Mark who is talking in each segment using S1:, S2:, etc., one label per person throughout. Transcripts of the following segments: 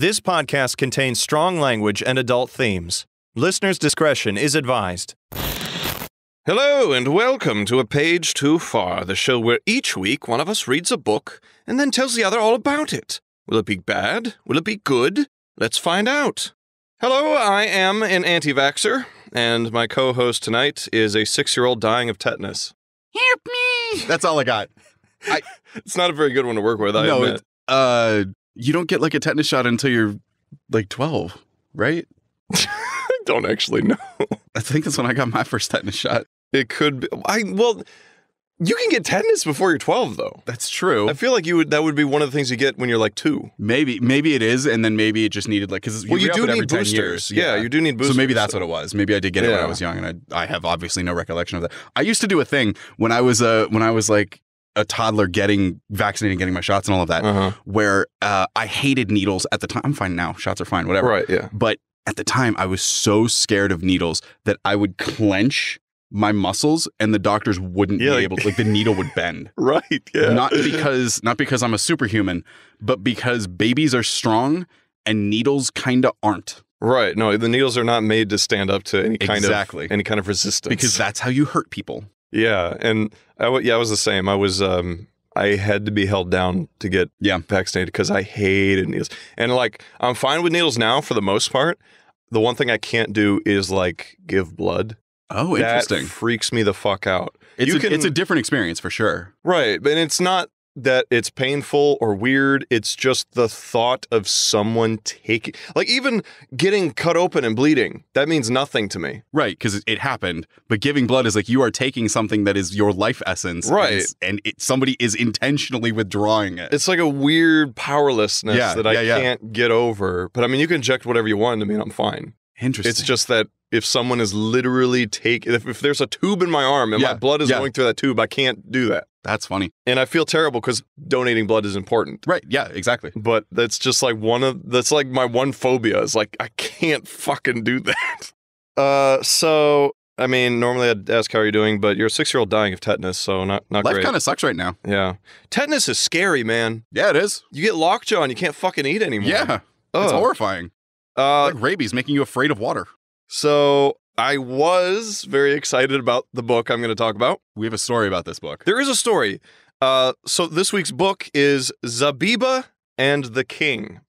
S1: This podcast contains strong language and adult themes. Listener's discretion is advised. Hello, and welcome to A Page Too Far, the show where each week one of us reads a book and then tells the other all about it. Will it be bad? Will it be good? Let's find out. Hello, I am an anti vaxxer, and my co host tonight is a six year old dying of tetanus.
S2: Help me! That's all I got.
S1: It's not a very good one to work with, I
S2: no,
S1: admit.
S2: it, uh, you don't get like a tetanus shot until you're like 12, right?
S1: I don't actually know.
S2: I think that's when I got my first tetanus shot.
S1: It could be. I well, you can get tetanus before you're 12, though.
S2: That's true.
S1: I feel like you would. That would be one of the things you get when you're like two.
S2: maybe, maybe it is, and then maybe it just needed like because
S1: Well, you do need
S2: 10
S1: boosters.
S2: years.
S1: Yeah, you do need boosters.
S2: So maybe that's what it was. Maybe I did get it when I was young, and I, I have obviously no recollection of that. I used to do a thing when I was uh when I was like a toddler getting vaccinated, getting my shots and all of that,
S1: Uh huh.
S2: where uh, I hated needles at the time. I'm fine now. Shots are fine. Whatever.
S1: Right. Yeah.
S2: But at the time, I was so scared of needles that I would clench my muscles, and the doctors wouldn't
S1: Yeah,
S2: be
S1: like-
S2: able. Like the needle would bend.
S1: Right. Yeah.
S2: Not because not because I'm a superhuman, but because babies are strong and needles kind of aren't.
S1: right. No, the needles are not made to stand up to any kind
S2: Exactly.
S1: of any kind of resistance.
S2: Because that's how you hurt people.
S1: Yeah, and I w- yeah, I was the same. I was um I had to be held down to get
S2: Yeah.
S1: vaccinated because I hated needles. And like I'm fine with needles now for the most part. The one thing I can't do is like give blood.
S2: Oh,
S1: That
S2: interesting.
S1: freaks me the fuck out.
S2: It's
S1: you
S2: a,
S1: can-
S2: it's a different experience for sure.
S1: Right, but it's not that it's painful or weird. It's just the thought of someone taking, like, even getting cut open and bleeding. That means nothing to me.
S2: Right, because it, happened. But giving blood is like you are taking something that is your life essence,
S1: Right.
S2: And, and it, somebody is intentionally withdrawing it.
S1: It's like a weird powerlessness
S2: Yeah,
S1: that I
S2: yeah, yeah.
S1: can't get over. But I mean, you can inject whatever you want into me, and I'm fine.
S2: Interesting.
S1: It's just that if someone is literally taking, if, if there's a tube in my arm and my blood is
S2: yeah.
S1: going through that tube, I can't do that.
S2: That's funny.
S1: And I feel terrible because donating blood is important.
S2: Right? Yeah, exactly.
S1: but that's just like one of that's like my one phobia is like I can't fucking do that. Uh, so I mean, normally I'd ask how are you doing, but you're a six year old dying of tetanus, so not not
S2: Life
S1: great.
S2: kind of sucks right now.
S1: yeah, tetanus is scary, man.
S2: Yeah, it is.
S1: You get lockjaw and you can't fucking eat anymore.
S2: Yeah, it's horrifying.
S1: Uh,
S2: like rabies making you afraid of water.
S1: so I was very excited about the book I'm going to talk about.
S2: We have a story about this book.
S1: There is a story. Uh, so this week's book is Zabiba and the King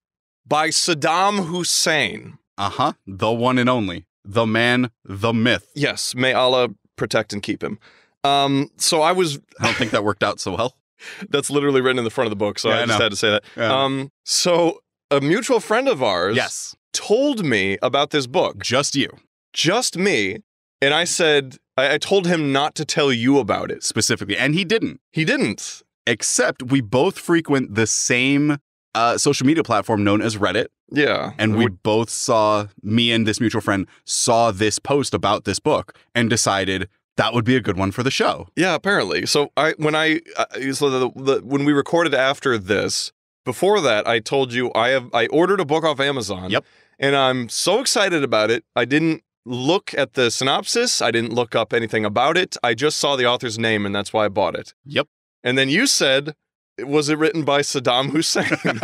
S1: by Saddam Hussein.
S2: Uh huh. The one and only. The man, the myth.
S1: Yes, may Allah protect and keep him. Um, so I was
S2: I don't think that worked out so well.
S1: that's literally written in the front of the book, so
S2: Yeah,
S1: I
S2: I
S1: just had to say that.
S2: Yeah.
S1: Um, so a mutual friend of ours
S2: yes,
S1: told me about this book,
S2: just you
S1: just me, and I said I, I told him not to tell you about it.
S2: specifically, and he didn't.
S1: He didn't.
S2: Except we both frequent the same uh, social media platform known as Reddit,
S1: Yeah,
S2: and we both saw me and this mutual friend saw this post about this book and decided that would be a good one for the show.
S1: Yeah, apparently. So I when I uh, so the, the when we recorded after this, before that I told you I have I ordered a book off Amazon.
S2: Yep.
S1: And I'm so excited about it. I didn't look at the synopsis. I didn't look up anything about it. I just saw the author's name and that's why I bought it.
S2: Yep.
S1: And then you said was it written by Saddam Hussein?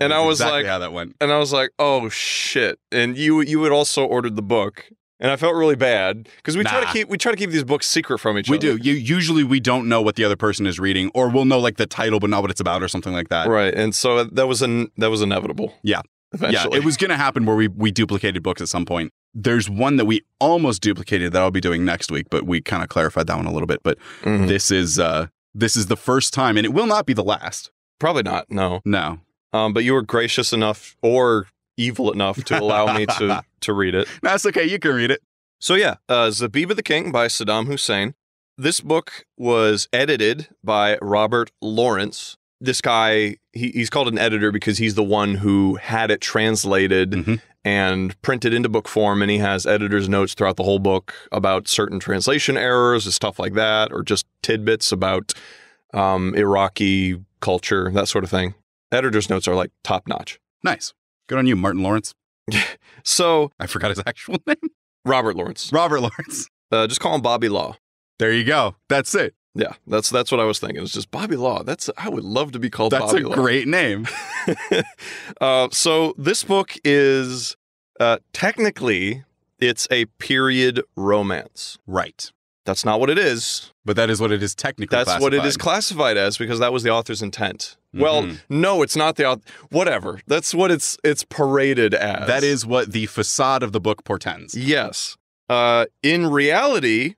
S1: and I was
S2: exactly
S1: like
S2: how that went.
S1: and I was like, "Oh shit." And you you had also ordered the book. And I felt really bad because we try to keep we try to keep these books secret from each
S2: We
S1: other.
S2: We do. You usually we don't know what the other person is reading, or we'll know like the title but not what it's about, or something like that.
S1: Right, and so that was an that was inevitable.
S2: Yeah.
S1: Eventually.
S2: Yeah, it was going to happen where we we duplicated books at some point. There's one that we almost duplicated that I'll be doing next week, but we kind of clarified that one a little bit. But
S1: Mhm.
S2: this is uh this is the first time, and it will not be the last.
S1: probably not. No,
S2: No,
S1: um, but you were gracious enough or evil enough to allow me to to read it.
S2: that's okay. You can read it.
S1: So yeah, uh, Zabiba the King by Saddam Hussein. This book was edited by Robert Lawrence. This guy, he, he's called an editor because he's the one who had it translated
S2: Mhm.
S1: and printed into book form, and he has editor's notes throughout the whole book about certain translation errors and stuff like that, or just tidbits about um, Iraqi culture, that sort of thing. Editor's notes are like top notch.
S2: Nice. Good on you, Martin Lawrence.
S1: So
S2: I forgot his actual name.
S1: Robert Lawrence,
S2: Robert Lawrence.
S1: uh, just call him Bobby Law.
S2: There you go. That's it.
S1: Yeah, that's that's what I was thinking. It's just Bobby Law. That's I would love to be called
S2: That's
S1: Bobby
S2: a
S1: Law.
S2: great name.
S1: uh, so this book is uh, technically it's a period romance.
S2: Right.
S1: That's not what it is.
S2: But that is what it is technically
S1: That's what it is
S2: classified.
S1: as because that was the author's intent. Well,
S2: Mhm.
S1: no, it's not the author. Whatever. That's what it's it's paraded as.
S2: That is what the facade of the book portends.
S1: yes. Uh, in reality,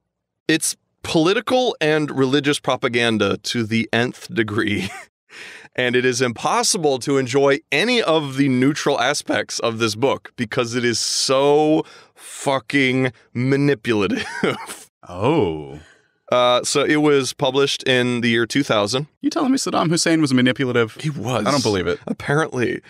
S1: it's political and religious propaganda to the nth degree. and it is impossible to enjoy any of the neutral aspects of this book because it is so fucking manipulative.
S2: Oh.
S1: Uh, so it was published in the year 2000.
S2: You telling me Saddam Hussein was manipulative?
S1: He was.
S2: I don't believe it.
S1: Apparently,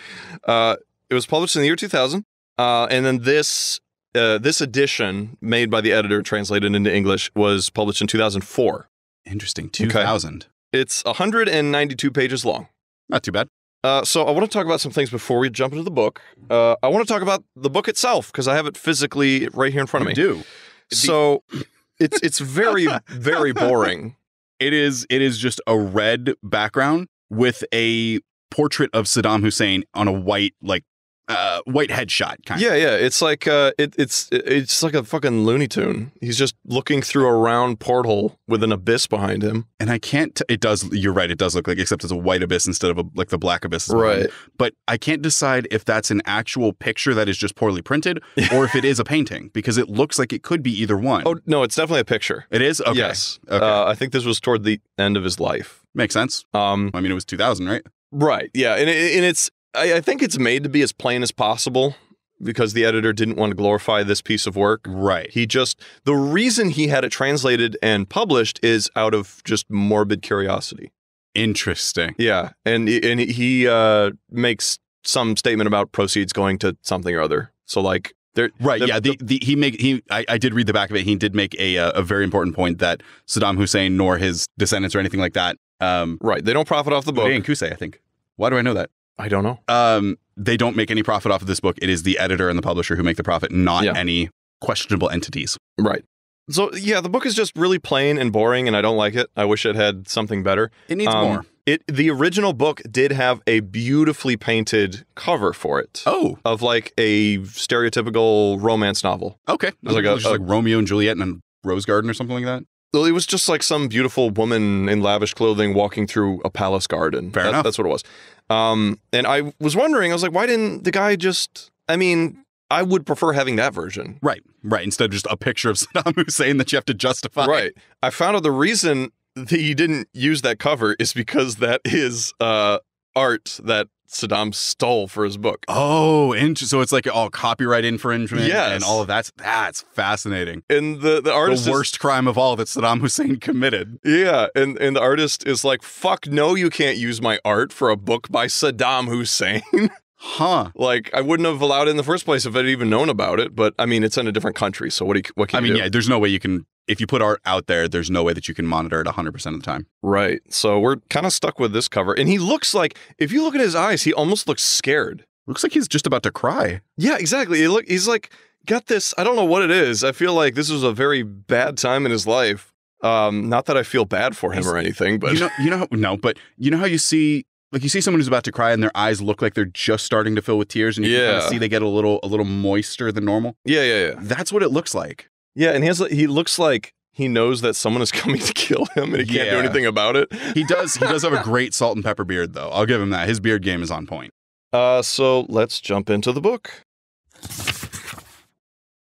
S1: uh, it was published in the year 2000, uh, and then this uh, this edition, made by the editor, translated into English, was published in 2004.
S2: Interesting. 2000.
S1: It's 192 pages long.
S2: Not too bad.
S1: Uh, so I want to talk about some things before we jump into the book. Uh, I want to talk about the book itself because I have it physically right here in front of
S2: You
S1: me.
S2: do.
S1: So it's it's very very boring.
S2: It is it is just a red background with a portrait of Saddam Hussein on a white like uh white headshot kind of.
S1: Yeah, yeah. It's like uh, it, it's it's like a fucking Looney Tune. He's just looking through a round porthole with an abyss behind him.
S2: And I can't t- it does you're right it does look like except it's a white abyss instead of a, like the black abyss. Right. But I can't decide if that's an actual picture that is just poorly printed or if it is a painting because it looks like it could be either one.
S1: Oh no, it's definitely a picture.
S2: it is? Okay.
S1: Yes.
S2: Okay.
S1: Uh, I think this was toward the end of his life.
S2: Makes sense.
S1: Um,
S2: I mean it was 2000, right?
S1: right. Yeah, and it, and it's I, I think it's made to be as plain as possible because the editor didn't want to glorify this piece of work.
S2: Right.
S1: He just the reason he had it translated and published is out of just morbid curiosity.
S2: Interesting.
S1: Yeah, and and he uh, makes some statement about proceeds going to something or other. So like there,
S2: Right.
S1: the-
S2: yeah. The, the, he make he. I, I did read the back of it. He did make a uh, a very important point that Saddam Hussein nor his descendants or anything like that. Um,
S1: right. They don't profit off the book.
S2: And Qusay, I think. Why do I know that?
S1: I don't know.
S2: Um, they don't make any profit off of this book. It is the editor and the publisher who make the profit, not
S1: Yeah.
S2: any questionable entities.
S1: Right. So yeah, the book is just really plain and boring, and I don't like it. I wish it had something better.
S2: It needs
S1: Um,
S2: more.
S1: It the original book did have a beautifully painted cover for it
S2: Oh,
S1: of like a stereotypical romance novel.
S2: okay.
S1: it was like
S2: Like,
S1: a-
S2: just
S1: a-
S2: like Romeo and Juliet and a rose garden or something like that.
S1: It was just like some beautiful woman in lavish clothing walking through a palace garden.
S2: Fair
S1: That-
S2: enough.
S1: That's what it was. Um, and I was wondering, I was like, why didn't the guy just? I mean, I would prefer having that version.
S2: Right. Right. Instead of just a picture of Saddam Hussein that you have to justify.
S1: Right. I found out the reason that he didn't use that cover is because that is uh, art that Saddam stole for his book.
S2: Oh, int- so it's like all copyright infringement
S1: Yes.
S2: and all of that. That's fascinating.
S1: And the, the artist
S2: the
S1: is-
S2: worst crime of all that Saddam Hussein committed.
S1: yeah, and, and the artist is like, fuck no, you can't use my art for a book by Saddam Hussein.
S2: Huh.
S1: like, I wouldn't have allowed it in the first place if I'd even known about it. But I mean, it's in a different country, so what do you, what can
S2: I mean,
S1: do?
S2: yeah, there's no way you can, if you put art out there, there's no way that you can monitor it 100% of the time.
S1: Right. So we're kind of stuck with this cover. And he looks like, if you look at his eyes, he almost looks scared.
S2: Looks like he's just about to cry.
S1: Yeah, exactly. He look, he's like, got this. I don't know what it is. I feel like this was a very bad time in his life. Um, not that I feel bad for him or anything, but
S2: you know, you know, how, no, but you know how you see, like you see someone who's about to cry and their eyes look like they're just starting to fill with tears and you can kind of see they get a little, a little moister than normal.
S1: yeah, yeah, yeah.
S2: That's what it looks like.
S1: Yeah, and he has, he looks like he knows that someone is coming to kill him and he can't do anything about it.
S2: He does, he does have a great salt and pepper beard though. I'll give him that. His beard game is on point.
S1: Uh, so let's jump into the book.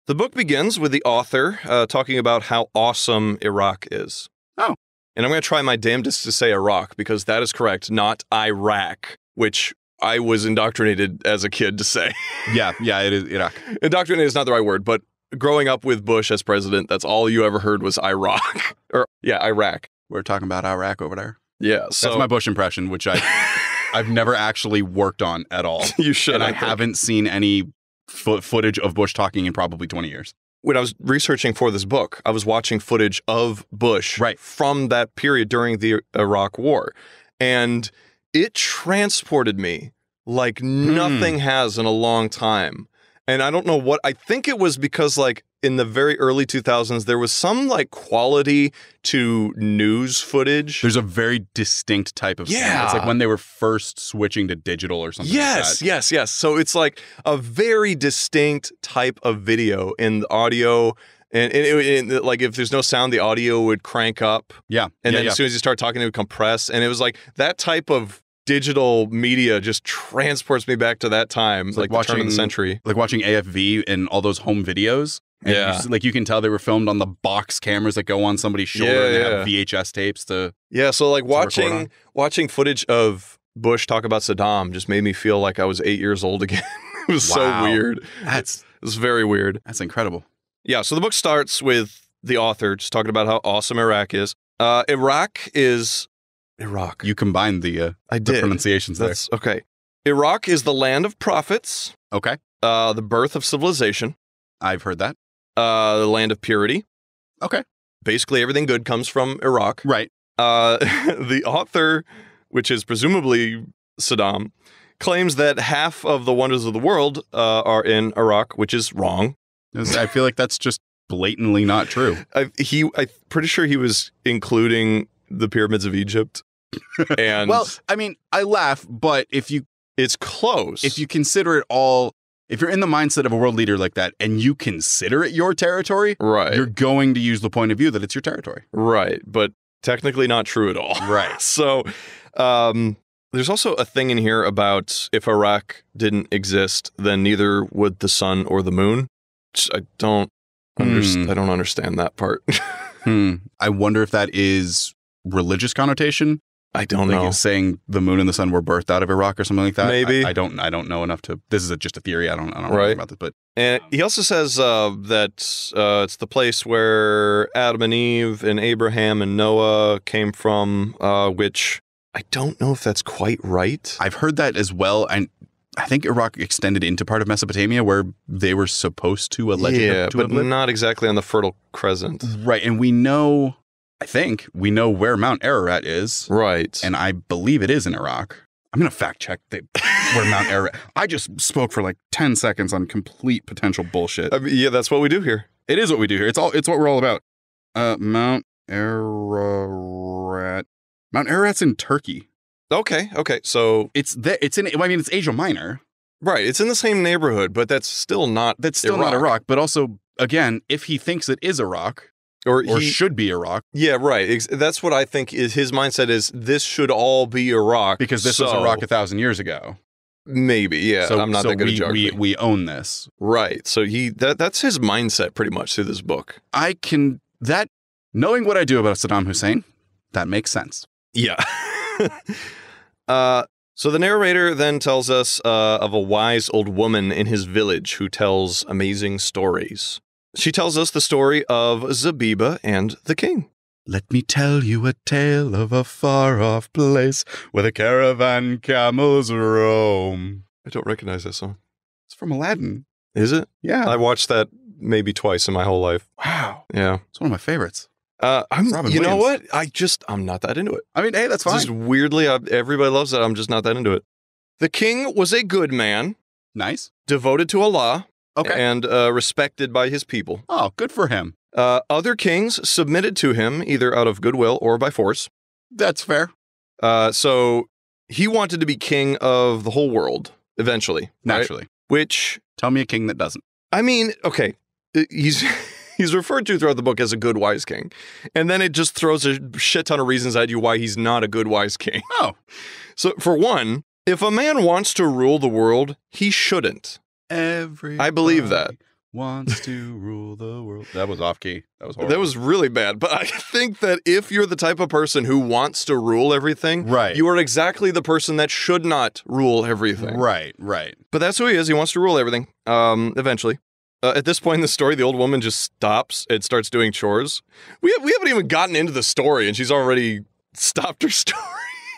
S1: The book begins with the author uh, talking about how awesome Iraq is.
S2: Oh.
S1: And I'm going to try my damnedest to say Iraq because that is correct, not Iraq, which I was indoctrinated as a kid to say.
S2: Yeah, yeah, it is Iraq.
S1: indoctrinated is not the right word, but growing up with Bush as president, that's all you ever heard was Iraq. or, yeah, Iraq.
S2: We're talking about Iraq over there.
S1: Yeah, so
S2: That's my Bush impression, which I I've never actually worked on at all.
S1: you should.
S2: and I haven't seen any fo- footage of Bush talking in probably 20 years.
S1: When I was researching for this book, I was watching footage of Bush
S2: Right.
S1: from that period during the Iraq War. And it transported me like
S2: Hmm.
S1: nothing has in a long time. And I don't know what I think it was because like in the very early 2000s there was some like quality to news footage.
S2: There's a very distinct type of yeah. Cinema. It's like when they were first switching to digital or something.
S1: Yes,
S2: like
S1: yes, yes. So it's like a very distinct type of video in the audio. And, and, it, and, like if there's no sound, the audio would crank up.
S2: Yeah.
S1: And
S2: yeah,
S1: then
S2: yeah.
S1: as soon as you start talking, it would compress. And it was like that type of digital media just transports me back to that time, like, like watching, the turn of the century.
S2: Like watching AFV and all those home videos. And
S1: yeah.
S2: Like you can tell they were filmed on the box cameras that go on somebody's shoulder yeah, and they yeah. have VHS tapes to
S1: Yeah, so like watching watching footage of Bush talk about Saddam just made me feel like I was 8 years old again. it was wow. so weird.
S2: That's
S1: it was very weird.
S2: That's incredible.
S1: Yeah, so the book starts with the author just talking about how awesome Iraq is. Uh, Iraq is Iraq.
S2: You combined the uh,
S1: I
S2: the
S1: did.
S2: pronunciations
S1: That's there. okay. Iraq is the land of prophets.
S2: Okay.
S1: Uh, the birth of civilization.
S2: I've heard that.
S1: Uh, the land of purity.
S2: Okay.
S1: Basically, everything good comes from Iraq.
S2: Right.
S1: Uh, the author, which is presumably Saddam, claims that half of the wonders of the world uh, are in Iraq, which is wrong.
S2: I feel like that's just blatantly not true.
S1: I, he, I'm pretty sure he was including the pyramids of Egypt. and
S2: well, I mean, I laugh, but if you
S1: it's close.
S2: If you consider it all if you're in the mindset of a world leader like that and you consider it your territory,
S1: right.
S2: you're going to use the point of view that it's your territory.
S1: Right, but technically not true at all.
S2: Right.
S1: so, um, there's also a thing in here about if Iraq didn't exist, then neither would the sun or the moon. I don't understand. Hmm. I don't understand that part.
S2: hmm. I wonder if that is religious connotation.
S1: I don't like know.
S2: Saying the moon and the sun were birthed out of Iraq or something like that.
S1: Maybe
S2: I, I don't. I don't know enough to. This is a, just a theory. I don't. I don't know right. about this. But
S1: and he also says uh, that uh, it's the place where Adam and Eve and Abraham and Noah came from, uh, which I don't know if that's quite right.
S2: I've heard that as well, and I think Iraq extended into part of Mesopotamia where they were supposed to allegedly.
S1: Yeah,
S2: to
S1: but not exactly on the Fertile Crescent.
S2: Right, and we know I think we know where Mount Ararat is.
S1: Right.
S2: And I believe it is in Iraq. I'm going to fact check the, where Mount Ararat. I just spoke for like 10 seconds on complete potential bullshit.
S1: I mean, yeah, that's what we do here.
S2: It is what we do here. It's all it's what we're all about. Uh Mount Ararat. Mount Ararat's in Turkey.
S1: Okay, okay. So
S2: it's the, it's in I mean it's Asia Minor.
S1: Right. It's in the same neighborhood, but that's still not
S2: That's still
S1: Iraq.
S2: not Iraq, but also again, if he thinks it is Iraq, or, or he, should be Iraq.
S1: Yeah, right. That's what I think is his mindset is this should all be Iraq
S2: because this
S1: so,
S2: was Iraq a thousand years ago.
S1: Maybe, yeah.
S2: So,
S1: I'm not
S2: so
S1: that good
S2: we,
S1: at geography.
S2: We, we own this,
S1: right? So he that that's his mindset pretty much through this book.
S2: I can that knowing what I do about Saddam Hussein, that makes sense.
S1: Yeah. uh, so the narrator then tells us uh, of a wise old woman in his village who tells amazing stories. She tells us the story of Zabiba and the king.
S2: Let me tell you a tale of a far off place where the caravan camels roam.
S1: I don't recognize that song.
S2: It's from Aladdin.
S1: Is it?
S2: Yeah.
S1: I watched that maybe twice in my whole life.
S2: Wow.
S1: Yeah.
S2: It's one of my favorites.
S1: Uh, I'm, Robin you Williams. know what? I just, I'm not that into it.
S2: I mean, hey, that's fine.
S1: Just weirdly, I, everybody loves it. I'm just not that into it. The king was a good man.
S2: Nice.
S1: Devoted to Allah.
S2: Okay.
S1: And uh, respected by his people.
S2: Oh, good for him.
S1: Uh, other kings submitted to him either out of goodwill or by force.
S2: That's fair.
S1: Uh, so he wanted to be king of the whole world eventually.
S2: Naturally.
S1: Right? Which.
S2: Tell me a king that doesn't.
S1: I mean, okay. He's. He's referred to throughout the book as a good wise king. And then it just throws a shit ton of reasons at you why he's not a good wise king.
S2: Oh.
S1: So, for one, if a man wants to rule the world, he shouldn't.
S2: Every
S1: I believe that
S2: wants to rule the world. That was off key. That was horrible.
S1: That was really bad. But I think that if you're the type of person who wants to rule everything,
S2: right.
S1: you are exactly the person that should not rule everything.
S2: Right, right.
S1: But that's who he is. He wants to rule everything. Um, eventually. Uh, at this point in the story, the old woman just stops and starts doing chores. We have, we haven't even gotten into the story, and she's already stopped her story.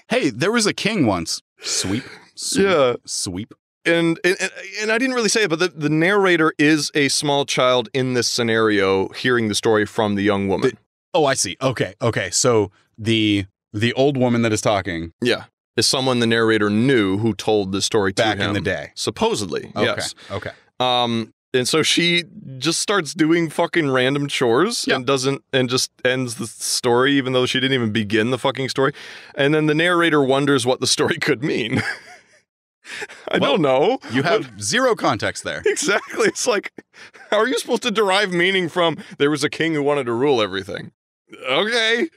S2: Hey, there was a king once. Sweep. sweep
S1: yeah.
S2: Sweep
S1: and, and and I didn't really say it, but the, the narrator is a small child in this scenario, hearing the story from the young woman.
S2: The, oh, I see. Okay, okay. So the the old woman that is talking,
S1: yeah, is someone the narrator knew who told the story
S2: back
S1: him
S2: in the day,
S1: supposedly.
S2: Okay,
S1: yes.
S2: Okay.
S1: Um, And so she just starts doing fucking random chores
S2: Yeah.
S1: and doesn't and just ends the story even though she didn't even begin the fucking story. And then the narrator wonders what the story could mean. I
S2: Well,
S1: don't know.
S2: You have zero context there.
S1: Exactly. It's like, how are you supposed to derive meaning from there was a king who wanted to rule everything? Okay.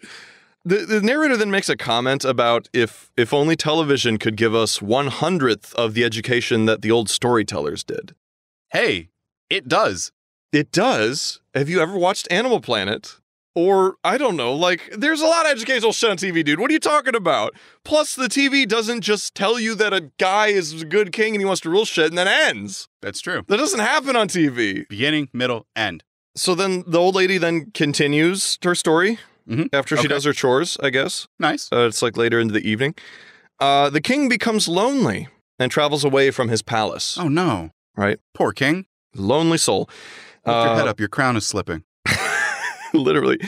S1: The, the narrator then makes a comment about if if only television could give us one hundredth of the education that the old storytellers did.
S2: Hey, it does.
S1: It does. Have you ever watched Animal Planet? Or I don't know, like there's a lot of educational shit on TV, dude. What are you talking about? Plus, the TV doesn't just tell you that a guy is a good king and he wants to rule shit and then ends.
S2: That's true.
S1: That doesn't happen on TV.
S2: Beginning, middle, end.
S1: So then the old lady then continues her story
S2: Mhm.
S1: after she
S2: Okay.
S1: does her chores, I guess.
S2: Nice.
S1: Uh, it's like later into the evening. Uh, the king becomes lonely and travels away from his palace.
S2: Oh no.
S1: Right.
S2: Poor king.
S1: Lonely soul.
S2: Lift your
S1: Uh,
S2: head up. Your crown is slipping.
S1: Literally.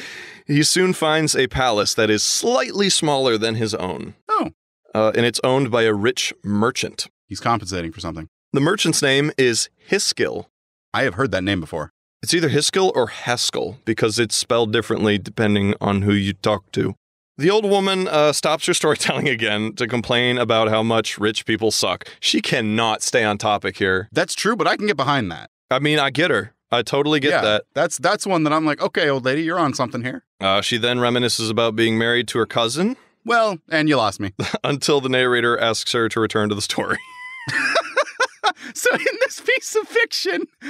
S1: He soon finds a palace that is slightly smaller than his own.
S2: Oh.
S1: Uh, and it's owned by a rich merchant.
S2: He's compensating for something.
S1: The merchant's name is Hiskill.
S2: I have heard that name before.
S1: It's either Hiskill or Haskell because it's spelled differently depending on who you talk to. The old woman uh, stops her storytelling again to complain about how much rich people suck. She cannot stay on topic here.
S2: That's true, but I can get behind that.
S1: I mean, I get her. I totally get
S2: yeah,
S1: that.
S2: That's that's one that I'm like, okay, old lady, you're on something here.
S1: Uh, she then reminisces about being married to her cousin
S2: Well, and you lost me.
S1: until the narrator asks her to return to the story.
S2: so in this piece of fiction, the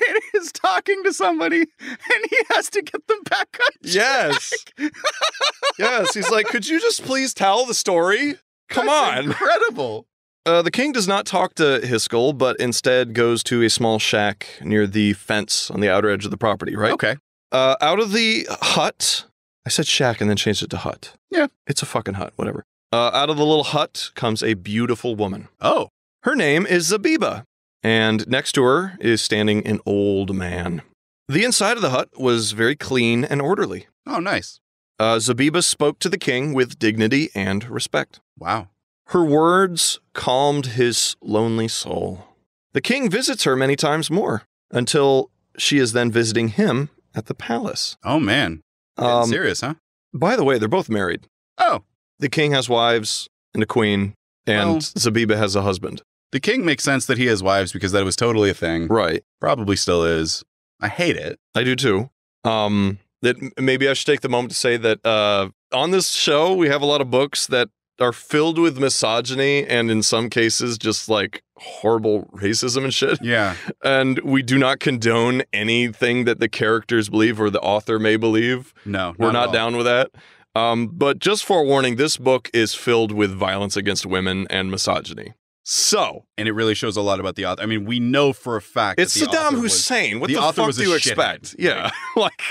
S2: narrator is talking to somebody and he has to get them back on
S1: Yes. yes. He's like, could you just please tell the story? Come
S2: That's
S1: on.
S2: Incredible.
S1: Uh, the king does not talk to Hiskill, but instead goes to a small shack near the fence on the outer edge of the property, right?
S2: Okay.
S1: Uh, out of the hut, I said shack and then changed it to hut.
S2: Yeah.
S1: It's a fucking hut, whatever. Uh, out of the little hut comes a beautiful woman.
S2: Oh.
S1: Her name is Zabiba, and next to her is standing an old man. The inside of the hut was very clean and orderly.
S2: Oh, nice.
S1: Uh, Zabiba spoke to the king with dignity and respect.
S2: Wow.
S1: Her words calmed his lonely soul. The king visits her many times more until she is then visiting him at the palace.
S2: Oh man.
S1: Um,
S2: serious, huh?
S1: by the way, they're both married.
S2: Oh,
S1: The king has wives and a queen, and
S2: Well-
S1: Zabiba has a husband.
S2: the king makes sense that he has wives because that was totally a thing.
S1: Right.
S2: Probably still is. I hate it.
S1: I do too. Um, that maybe I should take the moment to say that uh, on this show we have a lot of books that are filled with misogyny and in some cases just like horrible racism and shit.
S2: Yeah.
S1: And we do not condone anything that the characters believe or the author may believe.
S2: No.
S1: We're not down with that. Um, but just forewarning, this book is filled with violence against women and misogyny. So
S2: And it really shows a lot about the author. I mean, we know for a fact
S1: it's Saddam
S2: author was-
S1: Hussein. What
S2: the
S1: the,
S2: author
S1: fuck do you expect? Yeah, like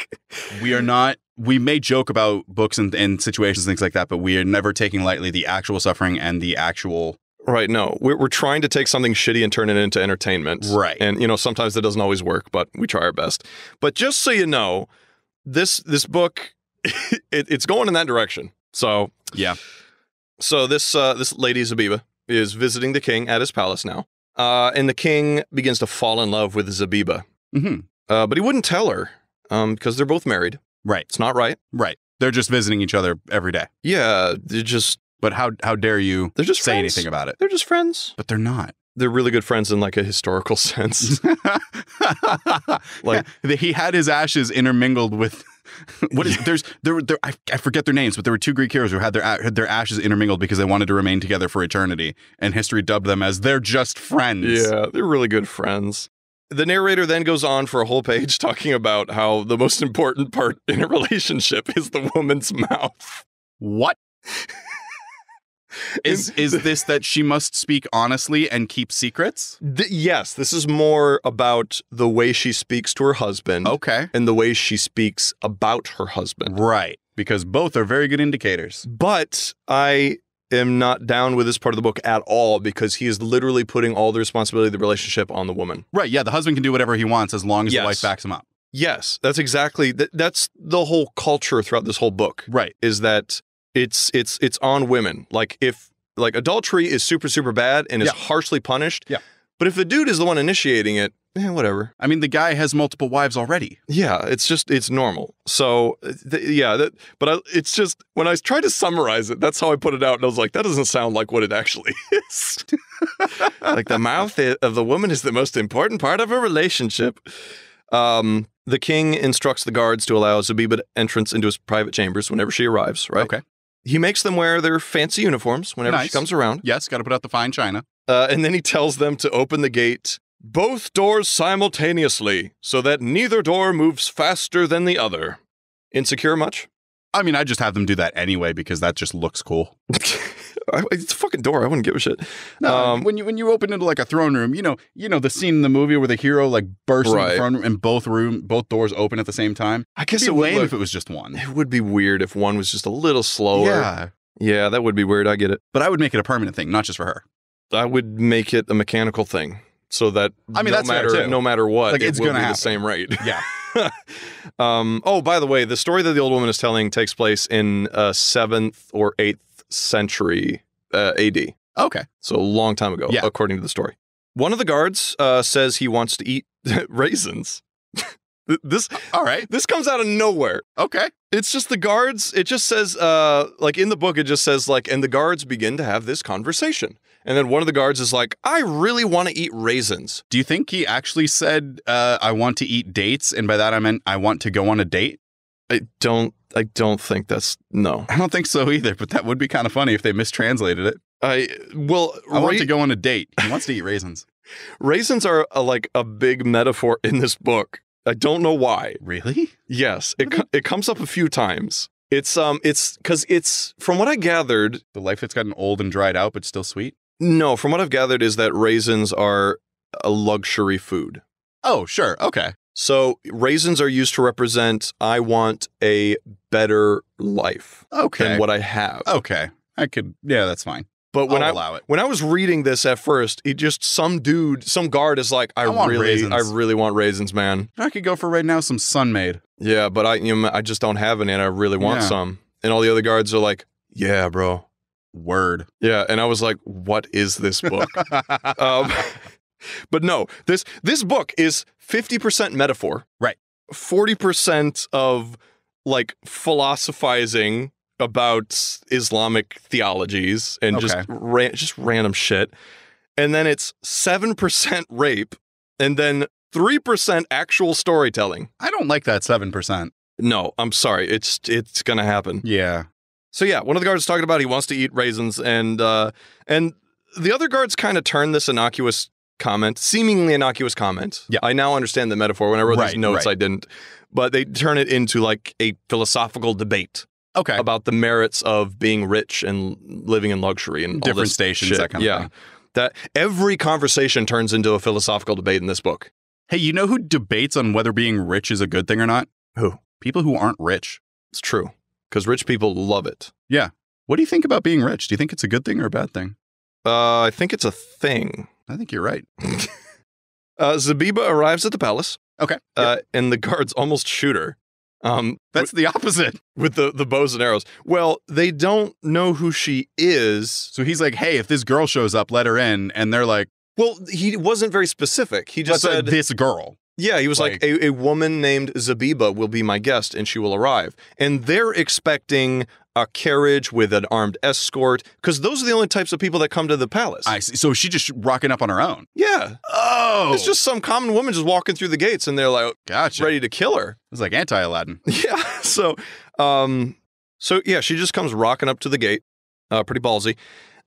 S2: we are not we may joke about books and, and situations things like that but we are never taking lightly the actual suffering and the actual
S1: Right. No, we're, we're trying to take something shitty and turn it into entertainment.
S2: Right.
S1: And, you know, sometimes that doesn't always work, but we try our best. But just so you know, this this book, it, it's going in that direction. So,
S2: yeah
S1: so this uh, this lady Zabiba is visiting the king at his palace now. Uh, and the king begins to fall in love with Zabiba.
S2: hmm
S1: Uh, but he wouldn't tell her um, because they're both married.
S2: Right
S1: It's not right.
S2: right they're just visiting each other every day
S1: Yeah, they're just
S2: but how how dare you
S1: they're just
S2: say
S1: friends.
S2: anything about it
S1: They're just friends.
S2: but they're not
S1: They're really good friends in like a historical sense.
S2: like he had his ashes intermingled with what is there's there were there I, I forget their names but there were two Greek heroes who had their a- had their ashes intermingled because they wanted to remain together for eternity and history dubbed them as they're just friends
S1: Yeah, they're really good friends. The narrator then goes on for a whole page talking about how the most important part in a relationship is the woman's mouth.
S2: What? Is is this that she must speak honestly and keep secrets?
S1: Th- yes, this is more about the way she speaks to her husband
S2: Okay.
S1: and the way she speaks about her husband.
S2: Right. Because both are very good indicators.
S1: But I am not down with this part of the book at all because he is literally putting all the responsibility of the relationship on the woman.
S2: Right. Yeah. The husband can do whatever he wants as long as
S1: Yes.
S2: the wife backs him up.
S1: Yes, that's exactly that, that's the whole culture throughout this whole book.
S2: Right.
S1: is that it's it's it's on women. Like if like adultery is super super bad and is
S2: Yeah.
S1: harshly punished.
S2: Yeah.
S1: But if the dude is the one initiating it, eh, whatever.
S2: I mean, the guy has multiple wives already.
S1: Yeah, it's just it's normal. So th- yeah, that, but I, it's just when I tried to summarize it, that's how I put it out, and I was like, that doesn't sound like what it actually is. like the mouth of the woman is the most important part of a relationship. Um, the king instructs the guards to allow Zabiba entrance into his private chambers whenever she arrives. Right.
S2: Okay.
S1: He makes them wear their fancy uniforms whenever she comes around,
S2: Yes, got to put out the fine china.
S1: uh, and then he tells them to open the gate both doors simultaneously so that neither door moves faster than the other. Insecure much?
S2: I mean, I just have them do that anyway because that just looks cool.
S1: It's a fucking door. I wouldn't give a shit.
S2: No,
S1: Um,
S2: when you when you open into like a throne room, you know, you know the scene in the movie where the hero like bursts in
S1: Right.
S2: the throne room and both room both doors open at the same time.
S1: I guess
S2: It'd
S1: it
S2: be
S1: would
S2: lame
S1: look-
S2: if it was just one.
S1: It would be weird if one was just a little slower.
S2: Yeah,
S1: Yeah, that would be weird. I get it.
S2: but I would make it a permanent thing, not just for her.
S1: I would make it a mechanical thing so that
S2: I mean,
S1: no
S2: that's
S1: matter no matter what,
S2: Like,
S1: it
S2: it's
S1: will
S2: gonna
S1: be
S2: happen.
S1: the same rate.
S2: Yeah,
S1: um, oh, by the way, the story that the old woman is telling takes place in uh, seventh or eighth century uh, AD,
S2: okay.
S1: so a long time ago,
S2: Yeah.
S1: according to the story. One of the guards uh, says he wants to eat raisins. this
S2: All right.
S1: this comes out of nowhere.
S2: Okay.
S1: It's just the guards. It just says, uh, like in the book, it just says like, and the guards begin to have this conversation. And then one of the guards is like, I really want to eat raisins.
S2: Do you think he actually said, uh, "I want to eat dates," and by that I meant I want to go on a date?
S1: I don't, I don't think that's no.
S2: I don't think so either. But that would be kind of funny if they mistranslated it.
S1: I well,
S2: I want to go on a date. He wants to eat raisins.
S1: raisins are a, like a big metaphor in this book. I don't know why.
S2: Really?
S1: Yes, it it comes up a few times. It's um, it's because it's from what I gathered.
S2: The life that's gotten old and dried out, but still sweet.
S1: No, from what I've gathered is that raisins are a luxury food.
S2: Oh, sure. Okay.
S1: So raisins are used to represent I want a better life
S2: Okay.
S1: than what I have.
S2: okay. I could. Yeah, that's fine.
S1: but when
S2: I'll
S1: I
S2: allow it.
S1: when I was reading this at first, it just some dude, some guard is like, I,
S2: I want
S1: really,
S2: raisins.
S1: I really want raisins, man.
S2: I could go for right now some Sun-Maid.
S1: Yeah, but I, you know, I just don't have any, and I really want
S2: Yeah.
S1: some. And all the other guards are like, Yeah, bro.
S2: Word.
S1: Yeah, and I was like, What is this book? um, but no, this this book is fifty percent metaphor,
S2: Right.
S1: Forty percent of like philosophizing about Islamic theologies and just
S2: Okay.
S1: ra- just random shit, and then it's seven percent rape, and then three percent actual storytelling.
S2: I don't like that seven percent.
S1: No, I'm sorry, it's it's gonna happen.
S2: Yeah.
S1: So yeah, one of the guards is talking about he wants to eat raisins, and uh, and the other guards kind of turn this innocuous comment, seemingly innocuous comment.
S2: Yeah.
S1: I now understand the metaphor. When I wrote
S2: Right,
S1: these notes,
S2: right.
S1: I didn't, but they turn it into like a philosophical debate
S2: Okay.
S1: about the merits of being rich and living in luxury and all
S2: Different stations,
S1: shit.
S2: that kind of
S1: yeah.
S2: thing.
S1: That every conversation turns into a philosophical debate in this book.
S2: Hey, you know who debates on whether being rich is a good thing or not?
S1: Who?
S2: People who aren't rich.
S1: It's true because rich people love it. Yeah.
S2: What do you think about being rich? Do you think it's a good thing or a bad thing?
S1: Uh, I think it's a thing.
S2: I think you're right.
S1: Uh, Zabiba arrives at the palace.
S2: Okay.
S1: Uh, and the guards almost shoot her. Um,
S2: That's the opposite.
S1: with the, the bows and arrows. Well, they don't know who she is.
S2: So he's like, hey, if this girl shows up, let her in. And they're like,
S1: Well, he wasn't very specific. He just
S2: "That's
S1: said,
S2: this girl.
S1: Yeah, he was like,
S2: like-
S1: a, a woman named Zabiba will be my guest and she will arrive. And they're expecting a carriage with an armed escort because those are the only types of people that come to the palace.
S2: I see. So she just rocking up on her own.
S1: yeah.
S2: Oh,
S1: It's just some common woman just walking through the gates and they're like
S2: gotcha.
S1: ready to kill her.
S2: It's like anti Aladdin.
S1: Yeah. So, um, so yeah, she just comes rocking up to the gate, uh, pretty ballsy,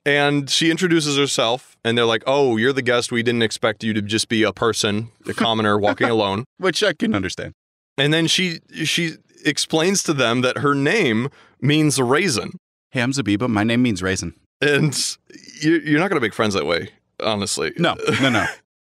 S1: and she introduces herself, and they're like, "Oh, you're the guest. We didn't expect you to just be a person, a commoner walking alone."
S2: which I can understand.
S1: And then she she explains to them that her name means raisin,
S2: Hey, I'm Zabiba. My name means raisin.
S1: and you, you're not gonna make friends that way, honestly.
S2: No, no, no.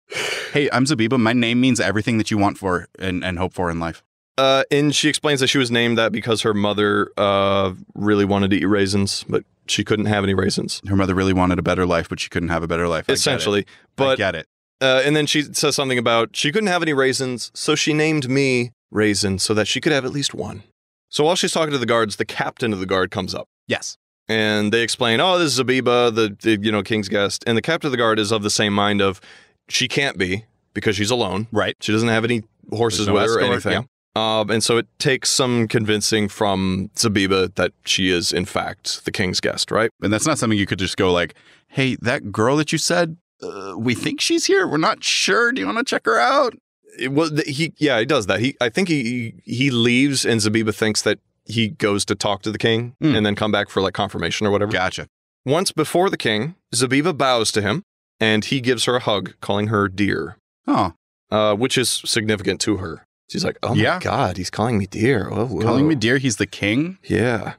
S2: hey, I'm Zabiba. My name means everything that you want for and, and hope for in life.
S1: Uh, and she explains that she was named that because her mother uh really wanted to eat raisins, but she couldn't have any raisins.
S2: Her mother really wanted a better life, but she couldn't have a better life. I
S1: essentially.
S2: I
S1: But
S2: get it.
S1: uh, and then she says something about she couldn't have any raisins, so she named me Raisin so that she could have at least one. So while she's talking to the guards, the captain of the guard comes up
S2: Yes.
S1: and they explain, "Oh, this is Zabiba, the, the you know king's guest." And the captain of the guard is of the same mind of she can't be because she's alone.
S2: Right.
S1: She doesn't have any horses
S2: no
S1: with her or anything. Um, and so it takes some convincing from Zabiba that she is, in fact, the king's guest, right?
S2: And that's not something you could just go like, "Hey, that girl that you said, uh, we think she's here. We're not sure. Do you want to check her out?"
S1: It was he. Yeah, he does that. He, I think he he leaves, and Zabiba thinks that he goes to talk to the king
S2: Hmm.
S1: and then come back for like confirmation or whatever.
S2: Gotcha.
S1: Once before the king, Zabiba bows to him, and he gives her a hug, calling her dear,
S2: Oh,
S1: uh, which is significant to her. She's like, "Oh
S2: Yeah.
S1: my god, he's calling me dear." Oh,
S2: calling me dear. He's the king.
S1: Yeah.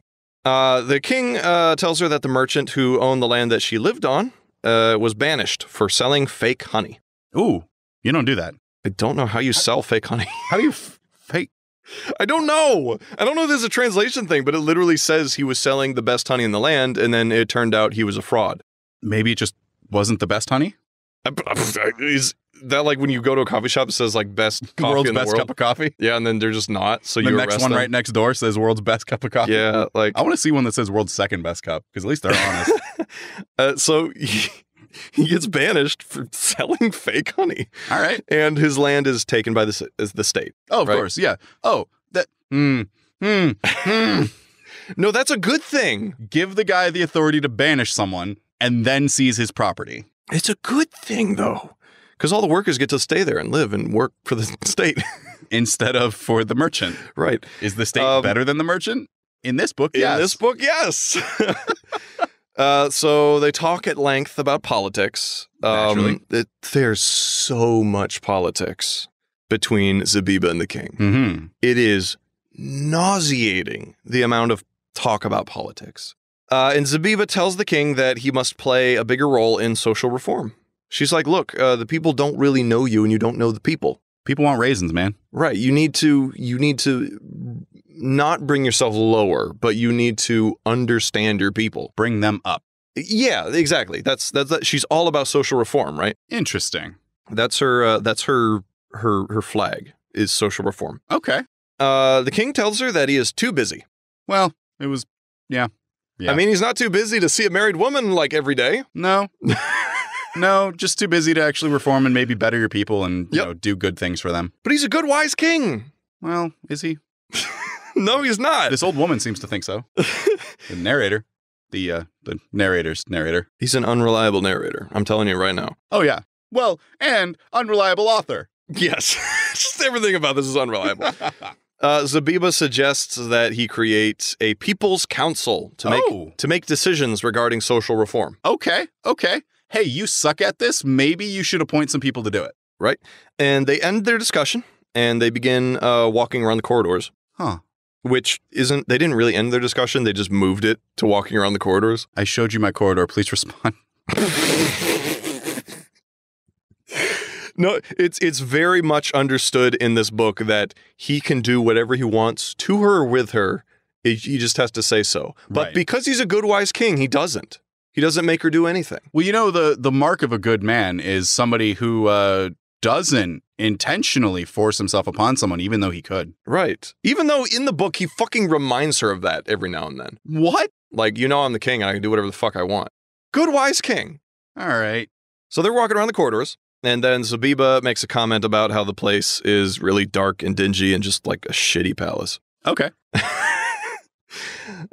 S1: Uh, the king uh, tells her that the merchant who owned the land that she lived on uh, was banished for selling fake honey.
S2: Ooh, you don't do that.
S1: I don't know how you sell fake honey.
S2: How do you f- fake?
S1: I don't know. I don't know if there's a translation thing, but it literally says he was selling the best honey in the land, and then it turned out he was a fraud.
S2: Maybe it just wasn't the best honey.
S1: Is that like when you go to a coffee shop that says like best coffee
S2: world's
S1: in the
S2: best
S1: world?
S2: cup of coffee.
S1: yeah, and then they're just not. So
S2: the
S1: you
S2: next one
S1: them.
S2: right next door says world's best cup of coffee.
S1: Yeah, like
S2: I want to see one that says world's second best cup because at least they're honest.
S1: uh, so he, he gets banished for selling fake honey.
S2: All right.
S1: and his land is taken by the the state.
S2: Oh, of
S1: Right.
S2: course. Yeah. Oh, that. Hmm. Hmm. Hmm.
S1: No, that's a good thing.
S2: Give the guy the authority to banish someone and then seize his property.
S1: It's a good thing though, because all the workers get to stay there and live and work for the state.
S2: instead of for the merchant.
S1: right.
S2: Is the state
S1: Um,
S2: better than the merchant? In this book, yes.
S1: In this book, yes. uh, so they talk at length about politics.
S2: Naturally.
S1: it, there's so much politics between Zabiba and the king.
S2: Mm-hmm.
S1: It is nauseating the amount of talk about politics. Uh, and Zabiba tells the king that he must play a bigger role in social reform. She's like, look, uh, the people don't really know you and you don't know the people.
S2: People want raisins, man.
S1: Right. You need to you need to not bring yourself lower, but you need to understand your people.
S2: Bring them up.
S1: Yeah, exactly. That's that's that, she's all about social reform, right?
S2: Interesting.
S1: That's her uh, that's her her her flag is social reform.
S2: Okay.
S1: Uh, the king tells her that he is too busy.
S2: Well, it was, yeah. Yeah.
S1: I mean, he's not too busy to see a married woman like every day.
S2: No. no, just too busy to actually reform and maybe better your people and you
S1: Yep.
S2: know do good things for them.
S1: But he's a good, wise king.
S2: Well, is he?
S1: no, he's not.
S2: This old woman seems to think so. the narrator, the uh, the narrator's narrator.
S1: he's an unreliable narrator. I'm telling you right now.
S2: Oh yeah. Well, and unreliable author.
S1: Yes, just everything about this is unreliable. Uh, Zabiba suggests that he create a people's council to make
S2: Oh.
S1: to make decisions regarding social reform.
S2: okay. Okay. Hey, you suck at this. Maybe you should appoint some people to do it. Right.
S1: And they end their discussion and they begin uh, walking around the corridors.
S2: Huh.
S1: Which isn't they didn't really end their discussion. They just moved it to walking around the corridors.
S2: I showed you my corridor. Please respond.
S1: No, it's it's very much understood in this book that he can do whatever he wants to her or with her. He he just has to say so. But
S2: Right.
S1: because he's a good wise king, he doesn't. He doesn't make her do anything.
S2: Well, you know the the mark of a good man is somebody who uh, doesn't intentionally force himself upon someone, even though he could.
S1: Right. Even though in the book he fucking reminds her of that every now and then.
S2: What?
S1: Like, you know I'm the king and I can do whatever the fuck I want. Good wise king.
S2: All right.
S1: So they're walking around the corridors, and then Zabiba makes a comment about how the place is really dark and dingy and just like a shitty palace.
S2: Okay.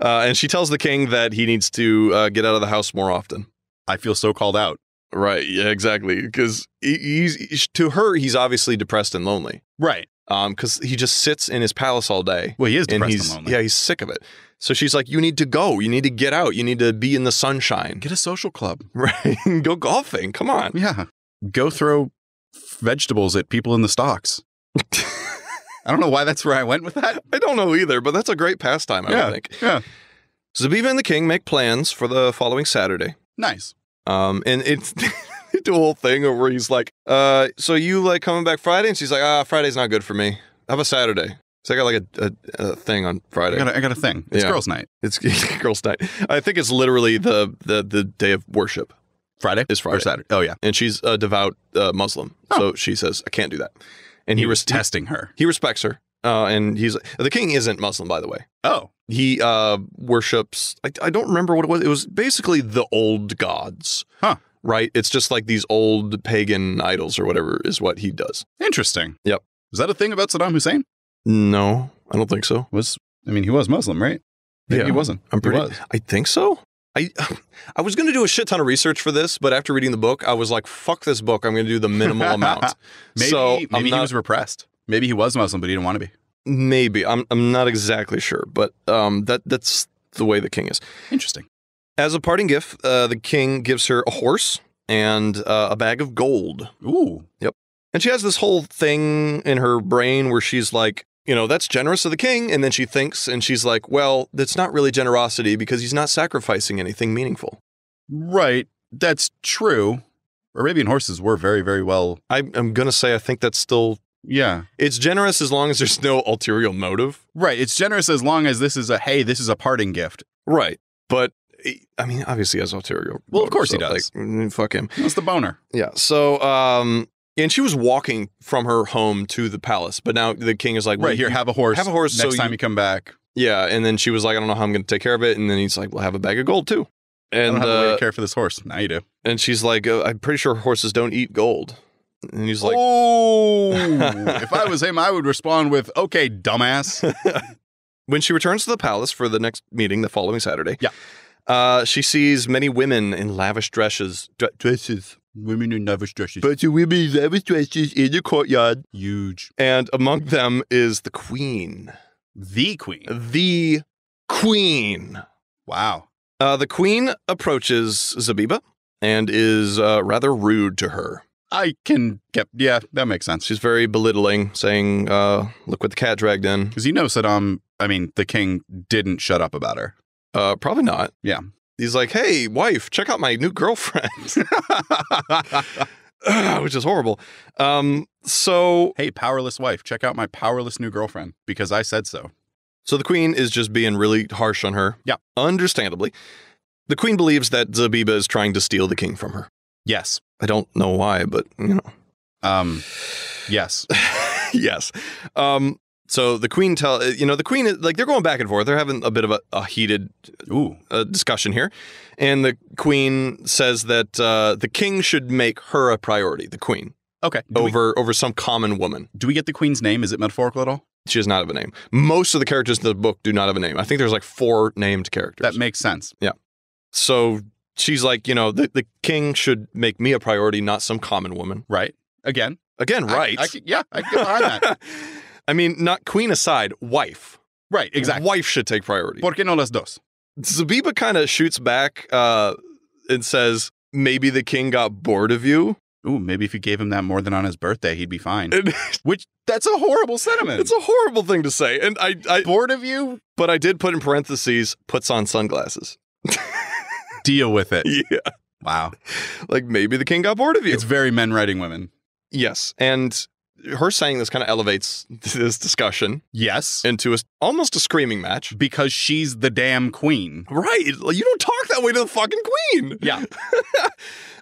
S1: Uh, and she tells the king that he needs to uh, get out of the house more often.
S2: I feel so called out.
S1: Right. Yeah, exactly. Because he, he's to her, he's obviously depressed and lonely.
S2: Right.
S1: Um, because he just sits in his palace all day.
S2: Well, he is
S1: and
S2: depressed
S1: he's
S2: and lonely.
S1: yeah, he's sick of it. So she's like, "You need to go. You need to get out. You need to be in the sunshine.
S2: Get a social club.
S1: Right? go golfing. Come on."
S2: Yeah. Go throw vegetables at people in the stocks. I don't know why that's where I went with that.
S1: I don't know either, but that's a great pastime. I
S2: Yeah.
S1: would think.
S2: Yeah.
S1: Zabiba and the king make plans for the following Saturday.
S2: Nice.
S1: Um, and it's they do a whole thing where he's like, uh, so you like coming back Friday? And she's like, ah, Friday's not good for me. How about Saturday? So I got like a, a, a thing on
S2: I
S1: Friday.
S2: got a, I got a thing. It's
S1: Yeah.
S2: girls' night.
S1: It's girls' night. I think it's literally the the the day of worship,
S2: Friday
S1: Is Friday.
S2: or Saturday. Oh yeah.
S1: and she's a devout uh, Muslim, so she says I can't do that. And he,
S2: was testing her.
S1: he respects her, uh, and he's the king isn't Muslim, by the way.
S2: Oh.
S1: He uh, worships. I, I don't remember what it was. It was basically the old gods.
S2: Huh.
S1: right? It's just like these old pagan idols or whatever is what he does.
S2: Interesting.
S1: Yep.
S2: Is that a thing about Saddam Hussein?
S1: No, I don't think so.
S2: Was I mean he was Muslim, right? Maybe
S1: Yeah,
S2: he wasn't.
S1: I'm pretty.
S2: was.
S1: I think so. I I was going to do a shit ton of research for this, but after reading the book, I was like, "Fuck this book! I'm going to do the minimal amount."
S2: Maybe
S1: so
S2: maybe
S1: I'm
S2: he
S1: not,
S2: was repressed. Maybe he was Muslim, but he didn't want to be.
S1: maybe I'm I'm not exactly sure, but um, that that's the way the king is.
S2: Interesting.
S1: As a parting gift, uh, the king gives her a horse and uh, a bag of gold.
S2: Ooh. Yep.
S1: And she has this whole thing in her brain where she's like, you know, that's generous of the king. And then she thinks and she's like, well, that's not really generosity because he's not sacrificing anything meaningful.
S2: Right. That's true. Arabian horses were very, very well.
S1: I, I'm going to say, I think that's still,
S2: Yeah.
S1: it's generous as long as there's no ulterior motive.
S2: Right. It's generous as long as this is a hey, this is a parting gift.
S1: Right. But I mean, obviously he has ulterior.
S2: Well, of
S1: motive,
S2: course he does.
S1: Like, mm, fuck him.
S2: That's the boner.
S1: Yeah. So, um, and she was walking from her home to the palace, but now the king is like, well,
S2: Right here, have a horse.
S1: have a horse
S2: Next
S1: so
S2: time
S1: you-
S2: you come back.
S1: Yeah, and then she was like, I don't know how I'm going to take care of it. And then he's like, well, have a bag of gold too.
S2: And I don't have a way
S1: uh,
S2: to care for this horse. Now you do.
S1: and she's like, uh, I'm pretty sure horses don't eat gold. And he's like,
S2: oh, if I was him, I would respond with, "Okay, dumbass."
S1: when she returns to the palace for the next meeting the following Saturday,
S2: Yeah.
S1: uh, she sees many women in lavish dresses. dre- dresses.
S2: Women in lavish dresses.
S1: Bunch of women in lavish dresses in the courtyard.
S2: Huge.
S1: And among them is the queen.
S2: The queen.
S1: The queen.
S2: Wow.
S1: Uh, the queen approaches Zabiba and is uh, rather rude to her.
S2: I can get. Yeah, that makes sense.
S1: She's very belittling, saying, uh, "Look what the cat dragged in."
S2: Because you know Saddam. I mean, the king didn't shut up about her.
S1: Uh, probably not.
S2: Yeah.
S1: He's like, "Hey, wife, check out my new girlfriend," which is horrible. Um, so,
S2: hey, powerless wife, check out my powerless new girlfriend because I said so.
S1: so the queen is just being really harsh on her.
S2: Yeah.
S1: understandably. The queen believes that Zabiba is trying to steal the king from her.
S2: Yes.
S1: I don't know why, but you know.
S2: Um. Yes.
S1: yes. Um, so the queen tell you know the queen is like they're going back and forth. They're having a bit of a, a heated
S2: Ooh.
S1: uh, discussion here, and the queen says that uh, the king should make her a priority. The queen
S2: Okay. Do we,
S1: over over some common woman.
S2: do we get the queen's name? Is it metaphorical at all?
S1: She does not have a name. Most of the characters in the book do not have a name. I think there's like four named characters.
S2: That makes sense.
S1: Yeah so she's like, you know, the, the king should make me a priority, not some common woman.
S2: Right. Again.
S1: Again, right?
S2: I, can- yeah. I can get behind that.
S1: I mean, not queen aside, wife.
S2: Right. Exactly.
S1: Wife should take priority.
S2: ¿Por qué no las dos?
S1: Zabiba kind of shoots back uh, and says, maybe the king got bored of you.
S2: Ooh, maybe if you gave him that more than on his birthday, he'd be fine. Which that's a horrible sentiment.
S1: it's a horrible thing to say. And I, I,
S2: bored of you.
S1: but I did put in parentheses, puts on sunglasses.
S2: Deal with it.
S1: Yeah.
S2: Wow.
S1: Like maybe the king got bored of you.
S2: It's very men writing women.
S1: yes. And her saying this kind of elevates this discussion
S2: Yes.
S1: into a, almost a screaming match.
S2: because she's the damn queen.
S1: Right. You don't talk that way to the fucking queen.
S2: Yeah.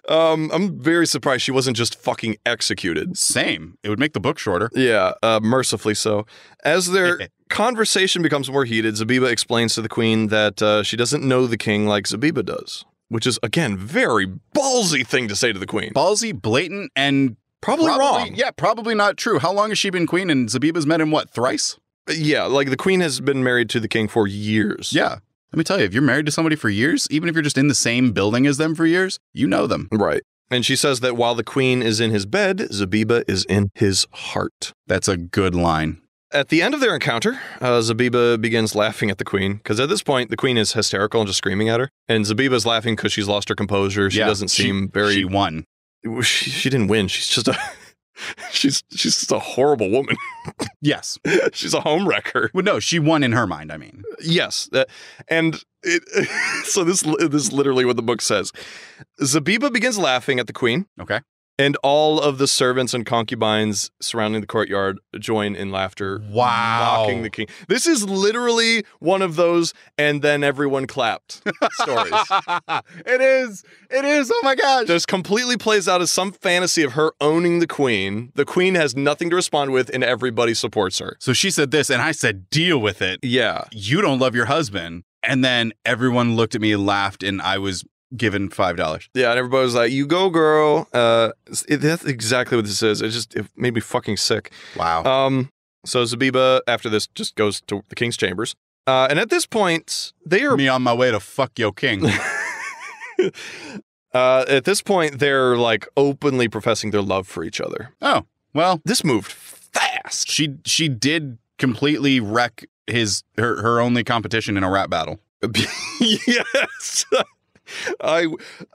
S1: Um, I'm very surprised she wasn't just fucking executed.
S2: Same. It would make the book shorter.
S1: Yeah, uh, mercifully so. As their conversation becomes more heated, Zabiba explains to the queen that uh, she doesn't know the king like Zabiba does, which is, again, very ballsy thing to say to the queen.
S2: Ballsy, blatant, and
S1: Probably, wrong.
S2: Yeah, probably not true. How long has she been queen? And Zabiba's met him what thrice?
S1: Yeah, like the queen has been married to the king for years.
S2: Yeah. Let me tell you, if you're married to somebody for years, even if you're just in the same building as them for years, you know them.
S1: Right. And she says that while the queen is in his bed, Zabiba is in his heart.
S2: That's a good line.
S1: At the end of their encounter, uh, Zabiba begins laughing at the queen because at this point the queen is hysterical and just screaming at her, and Zabiba's laughing because she's lost her composure. She
S2: Yeah,
S1: doesn't
S2: she-
S1: seem very.
S2: She won.
S1: She, she didn't win. She's just a. she's she's just a horrible woman.
S2: Yes.
S1: she's a home wrecker.
S2: Well, no, she won in her mind. I mean,
S1: Yes, uh, and it, so this this is literally what the book says. Zabiba begins laughing at the queen.
S2: Okay.
S1: And all of the servants and concubines surrounding the courtyard join in laughter,
S2: Wow.
S1: mocking the king. This is literally one of those, and then everyone clapped stories.
S2: it is. It is. Oh my gosh.
S1: Just completely plays out as some fantasy of her owning the queen. The queen has nothing to respond with, and everybody supports her.
S2: so she said this, and I said, deal with it.
S1: Yeah,
S2: You don't love your husband. And then everyone looked at me, laughed, and I was given five dollars.
S1: Yeah, and everybody was like, "You go, girl." Uh, it, that's exactly what this is. It just it made me fucking sick.
S2: Wow.
S1: Um, so Zabiba after this just goes to the king's chambers, uh, and at this point they are
S2: Me on my way to fuck yo king.
S1: uh, at this point they're like openly professing their love for each other.
S2: oh well,
S1: This moved fast.
S2: she she did completely wreck his her her only competition in a rap battle.
S1: yes. I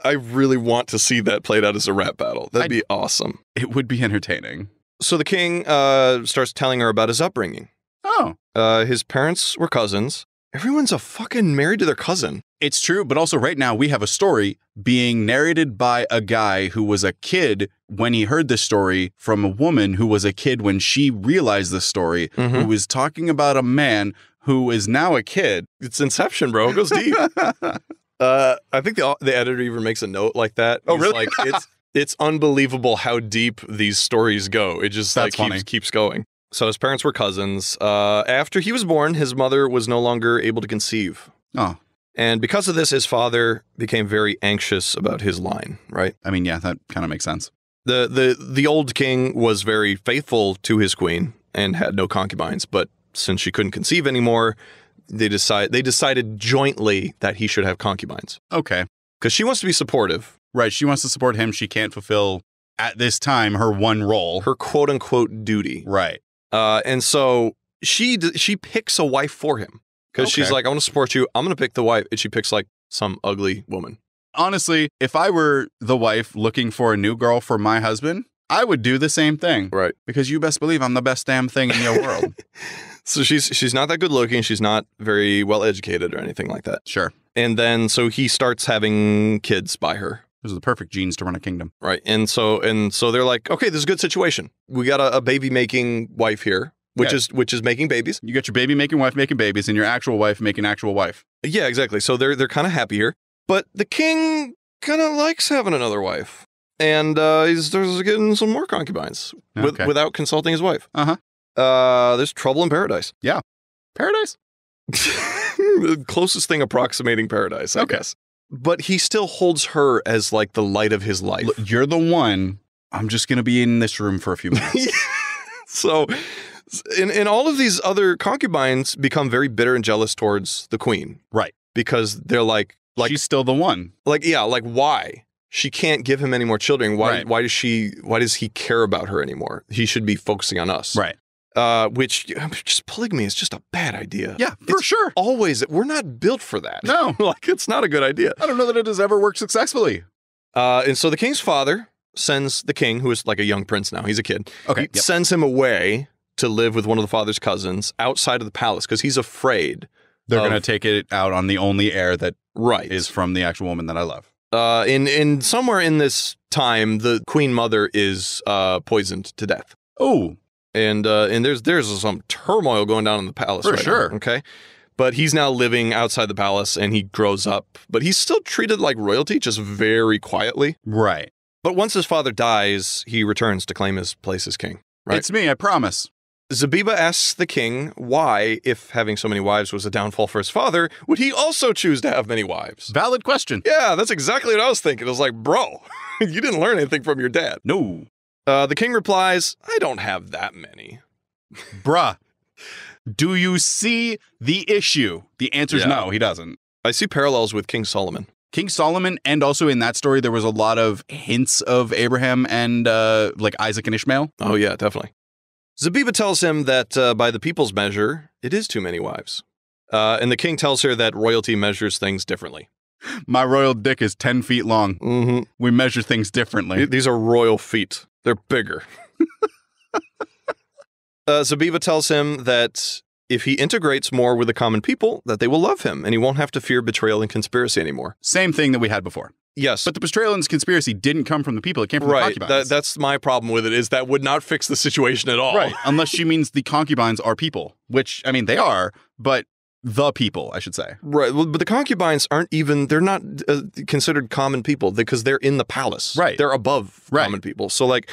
S1: I really want to see that played out as a rap battle. That'd
S2: I-
S1: be awesome.
S2: It would be entertaining.
S1: So the king uh, starts telling her about his upbringing.
S2: Oh,
S1: Uh, his parents were cousins. Everyone's a fucking married to their cousin.
S2: it's true, but also right now we have a story being narrated by a guy who was a kid when he heard this story from a woman who was a kid when she realized the story,
S1: Mhm.
S2: who was talking about a man who is now a kid.
S1: It's Inception, bro. It goes deep. uh, I think the the editor even makes a note like that.
S2: Oh,
S1: He's
S2: really?
S1: Like it's it's unbelievable how deep these stories go. It just
S2: That's
S1: like
S2: funny.
S1: keeps keeps going. So his parents were cousins. Uh, after he was born, his mother was no longer able to conceive.
S2: oh,
S1: And because of this, his father became very anxious about his line, right?
S2: I mean, yeah, that kind of makes sense.
S1: The the the old king was very faithful to his queen and had no concubines, but since she couldn't conceive anymore, they decide they decided jointly that he should have concubines.
S2: Okay.
S1: Because she wants to be supportive.
S2: Right. She wants to support him. She can't fulfill at this time her one role.
S1: Her quote unquote duty.
S2: right.
S1: Uh, and so she she picks a wife for him. Because she's like, I want to support you. I'm gonna pick the wife. And she picks like some ugly woman.
S2: Honestly, if I were the wife looking for a new girl for my husband, I would do the same thing.
S1: Right.
S2: Because you best believe I'm the best damn thing in your world.
S1: So she's she's not that good looking. She's not very well educated or anything like that.
S2: Sure.
S1: And then so he starts having kids by her.
S2: Those are the perfect genes to run a kingdom.
S1: Right. And so and so they're like, okay, this is a good situation. We got a, a baby making wife here, which
S2: Yeah.
S1: is which is making babies.
S2: You got your baby making wife making babies and your actual wife making actual wife.
S1: Yeah, exactly. So they're they're kind of happy here. But the king kind of likes having another wife. And uh, he's there's getting some more concubines with, without consulting his wife.
S2: Uh-huh.
S1: Uh, there's trouble in paradise. Yeah.
S2: Paradise?
S1: the closest thing approximating paradise, I
S2: Okay.
S1: guess. But he still holds her as like the light of his life.
S2: Look, you're the one. I'm just going to be in this room for a few minutes.
S1: so in in all of these other concubines become very bitter and jealous towards the queen.
S2: Right.
S1: Because they're like like
S2: She's still the one.
S1: like yeah, like why? She can't give him any more children. Why
S2: Right.
S1: why does she why does he care about her anymore? He should be focusing on us.
S2: Right.
S1: Uh which just polygamy is just a bad idea.
S2: Yeah, for
S1: It's
S2: sure.
S1: Always we're not built for that.
S2: No.
S1: like it's not a good idea.
S2: I don't know that it has ever worked successfully.
S1: Uh, and so the king's father sends the king, who is like a young prince now, he's a kid,
S2: Okay.
S1: he
S2: Yep.
S1: sends him away to live with one of the father's cousins outside of the palace because he's afraid.
S2: They're going to take it out on the only heir that
S1: Right.
S2: is from the actual woman that I love.
S1: uh, in in somewhere in this time, the queen mother is uh, poisoned to death.
S2: Oh,
S1: And uh, and there's there's some turmoil going down in the palace
S2: For
S1: right now,
S2: sure.
S1: okay. But he's now living outside the palace and he grows up, but he's still treated like royalty, just very quietly.
S2: right.
S1: But once his father dies, he returns to claim his place as king. Right.
S2: It's me, I promise.
S1: Zabiba asks the king why, if having so many wives was a downfall for his father, would he also choose to have many wives?
S2: Valid question.
S1: Yeah, that's exactly what I was thinking. It was like, bro, you didn't learn anything from your dad.
S2: No.
S1: Uh, the king replies, I don't have that many.
S2: Bruh. Do you see the issue? The answer is
S1: Yeah.
S2: no, he doesn't.
S1: I see parallels with King Solomon.
S2: King Solomon, and also in that story, there was a lot of hints of Abraham and uh, like Isaac and Ishmael.
S1: Oh, yeah, definitely. Zabiba tells him that uh, by the people's measure, it is too many wives. Uh, and the king tells her that royalty measures things differently.
S2: My royal dick is 10 feet long.
S1: Mm-hmm.
S2: We measure things differently.
S1: These are royal feet. They're bigger. uh, Zabiba tells him that if he integrates more with the common people, that they will love him and he won't have to fear betrayal and conspiracy anymore.
S2: Same thing that we had before.
S1: Yes.
S2: But the betrayal and conspiracy didn't come from the people. It came from
S1: right.
S2: the
S1: That,
S2: concubines.
S1: that's my problem with it is that would not fix the situation at all.
S2: right. Unless she means the concubines are people, which, I mean, they are, but the people, I should say.
S1: Right. Well, but the concubines aren't even, they're not uh, considered common people because they're in the palace.
S2: Right.
S1: They're above
S2: Right.
S1: common people. So, like,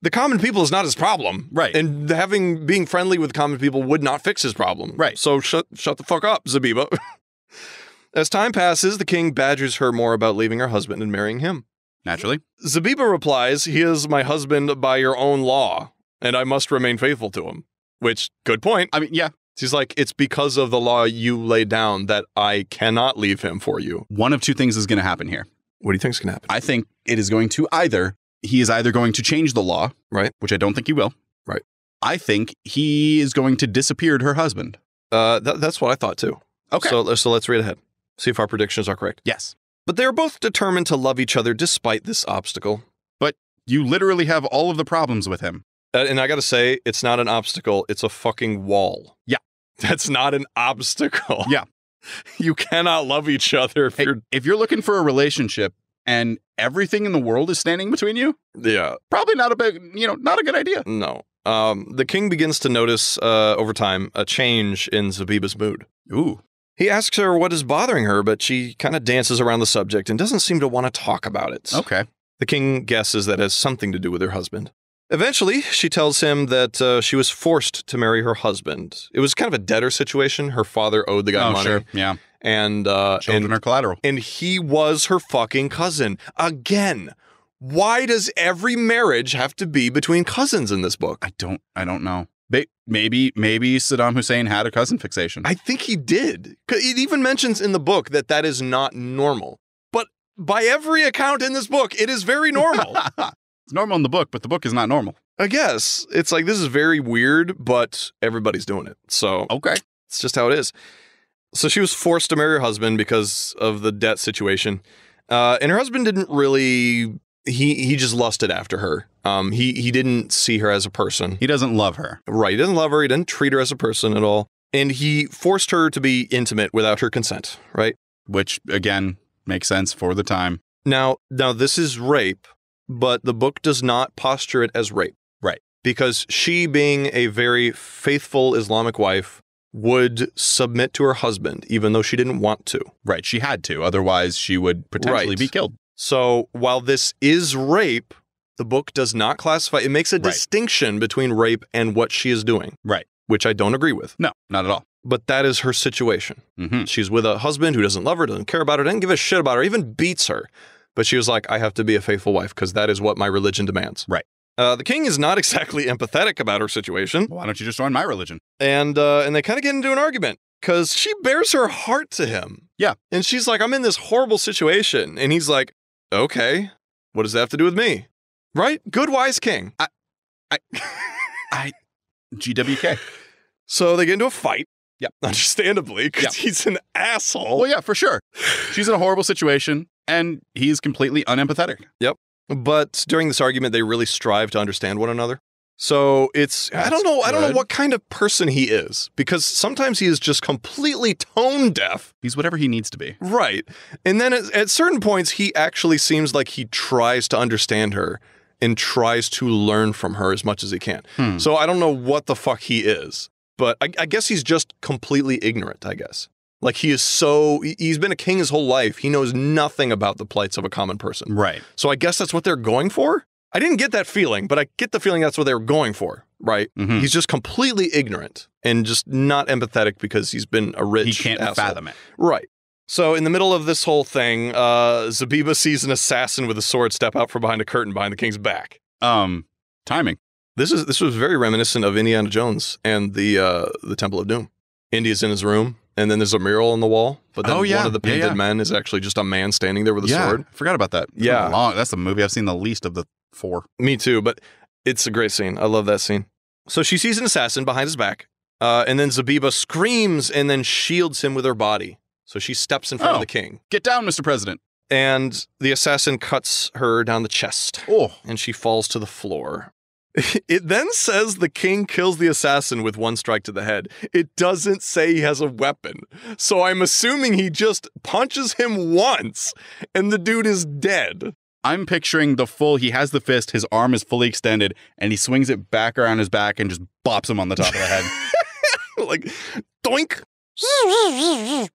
S1: the common people is not his problem.
S2: Right.
S1: And having, being friendly with common people would not fix his problem.
S2: Right.
S1: So shut, shut the fuck up, Zabiba. As time passes, the king badgers her more about leaving her husband and marrying him.
S2: Naturally.
S1: Zabiba replies, He is my husband by your own law, and I must remain faithful to him. Which, good point.
S2: I mean, yeah.
S1: She's like, It's because of the law you laid down that I cannot leave him for you.
S2: One of two things is going to happen here.
S1: What do you think is going to happen?
S2: I think it is going to either, he is either going to change the law,
S1: Right.
S2: which I don't think he will.
S1: Right.
S2: I think he is going to disappear her husband.
S1: Uh, th- that's what I thought too.
S2: Okay.
S1: So, so let's read ahead, see if our predictions are correct.
S2: yes.
S1: But they are both determined to love each other despite this obstacle.
S2: But you literally have all of the problems with him.
S1: Uh, and I got to say, it's not an obstacle, it's a fucking wall.
S2: Yeah.
S1: That's not an obstacle.
S2: Yeah.
S1: you cannot love each other if
S2: Hey,
S1: you're.
S2: if you're looking for a relationship and everything in the world is standing between you,
S1: Yeah.
S2: probably not a big, you know, not a good idea.
S1: No. Um, the king begins to notice uh, over time a change in Zabiba's mood.
S2: Ooh.
S1: He asks her what is bothering her, but she kind of dances around the subject and doesn't seem to want to talk about it.
S2: Okay.
S1: The king guesses that has something to do with her husband. Eventually, she tells him that uh, she was forced to marry her husband. It was kind of a debtor situation. Her father owed the guy
S2: oh,
S1: money,
S2: sure. Yeah.
S1: and uh,
S2: Children
S1: and
S2: are collateral.
S1: and he was her fucking cousin again. Why does every marriage have to be between cousins in this book?
S2: I don't, I don't know. They, maybe, maybe Saddam Hussein had a cousin fixation.
S1: I think he did. It even mentions in the book that that is not normal. But by every account in this book, it is very normal.
S2: normal in the book, but the book is not normal.
S1: I guess it's like this is very weird, but everybody's doing it. So
S2: Okay.
S1: it's just how it is. So she was forced to marry her husband because of the debt situation, uh, and her husband didn't really. He he just lusted after her. Um, he he didn't see her as a person.
S2: He doesn't love her.
S1: Right. He doesn't love her. He didn't treat her as a person at all, and he forced her to be intimate without her consent. Right.
S2: which again makes sense for the time.
S1: Now, now this is rape, but the book does not posture it as rape.
S2: Right.
S1: Because she being a very faithful Islamic wife would submit to her husband even though she didn't want to.
S2: Right, she had to, otherwise she would potentially
S1: Right.
S2: be killed.
S1: So, while this is rape, the book does not classify it makes a
S2: Right.
S1: distinction between rape and what she is doing,
S2: Right.
S1: which I don't agree with.
S2: No, not at all.
S1: But that is her situation.
S2: hmm
S1: She's with a husband who doesn't love her, doesn't care about her, doesn't give a shit about her, even beats her. But she was like, I have to be a faithful wife because that is what my religion demands.
S2: Right.
S1: Uh, the king is not exactly empathetic about her situation,
S2: Why don't you just join my religion?
S1: and uh, and they kind of get into an argument because she bears her heart to him.
S2: Yeah.
S1: and she's like, I'm in this horrible situation, and he's like, Okay, what does that have to do with me? Right? Good, wise king.
S2: i GWK.
S1: So they get into a fight.
S2: Yeah.
S1: understandably, because he's an asshole.
S2: well, yeah, for sure. She's in a horrible situation, and he's completely unempathetic. Yep.
S1: But during this argument, they really strive to understand one another. So it's I don't know I don't know what kind of person he is because sometimes he is just completely tone deaf,
S2: He's whatever he needs to be.
S1: right? And then at, at certain points, he actually seems like he tries to understand her and tries to learn from her as much as he can.
S2: Hmm.
S1: So I don't know what the fuck he is, but I, I guess he's just completely ignorant. I guess like he is so he- he's been a king his whole life. He knows nothing about the plights of a common person.
S2: Right.
S1: So I guess that's what they're going for. I didn't get that feeling, but I get the feeling that's what they were going for, right?
S2: Mhm.
S1: He's just completely ignorant and just not empathetic because he's been a rich.
S2: He can't
S1: asshole.
S2: fathom it.
S1: Right. So in the middle of this whole thing, uh, Zabiba sees an assassin with a sword step out from behind a curtain behind the king's back.
S2: Um, timing.
S1: This is this was very reminiscent of Indiana Jones and the uh, the Temple of Doom. Indy's in his room, and then there's a mural on the wall. But then
S2: Oh, yeah.
S1: one of the painted
S2: yeah.
S1: men is actually just a man standing there with a
S2: yeah,
S1: sword.
S2: forgot about that. It's
S1: Yeah.
S2: long, that's the movie I've seen the least of the four.
S1: Me too, but it's a great scene. I love that scene. So she sees an assassin behind his back, uh, and then Zabiba screams and then shields him with her body. So she steps in front
S2: Oh.
S1: of the king,
S2: Get down, Mr. President.
S1: and the assassin cuts her down the chest,
S2: Oh,
S1: and she falls to the floor. It then says the king kills the assassin with one strike to the head. It doesn't say he has a weapon. So I'm assuming he just punches him once and the dude is dead.
S2: I'm picturing the full. He has the fist. His arm is fully extended, and he swings it back around his back and just bops him on the top of the head.
S1: like doink.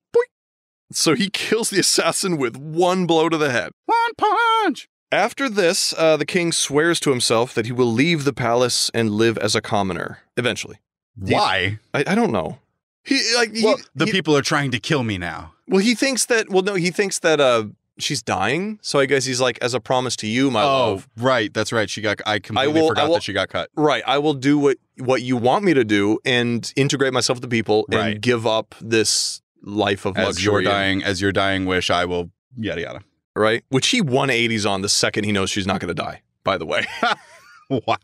S1: So he kills the assassin with one blow to the head.
S2: One punch.
S1: After this, uh, the king swears to himself that he will leave the palace and live as a commoner eventually.
S2: Why?
S1: I, I don't know. He like he,
S2: well, the
S1: he-
S2: people are trying to kill me now.
S1: Well, he thinks that. Well, no, he thinks that uh she's dying. So I guess he's like, as a promise to you, my
S2: oh,
S1: love.
S2: right. That's right. She got. I completely
S1: will- I
S2: forgot
S1: will-
S2: that she got cut.
S1: Right, I will do what what you want me to do and integrate myself with the people
S2: Right.
S1: and give up this life of
S2: As your
S1: luxury.
S2: dying, as your dying wish, I will. Yada yada.
S1: Right? Which he 180s on the second he knows she's not going to die. By the way.
S2: Wow.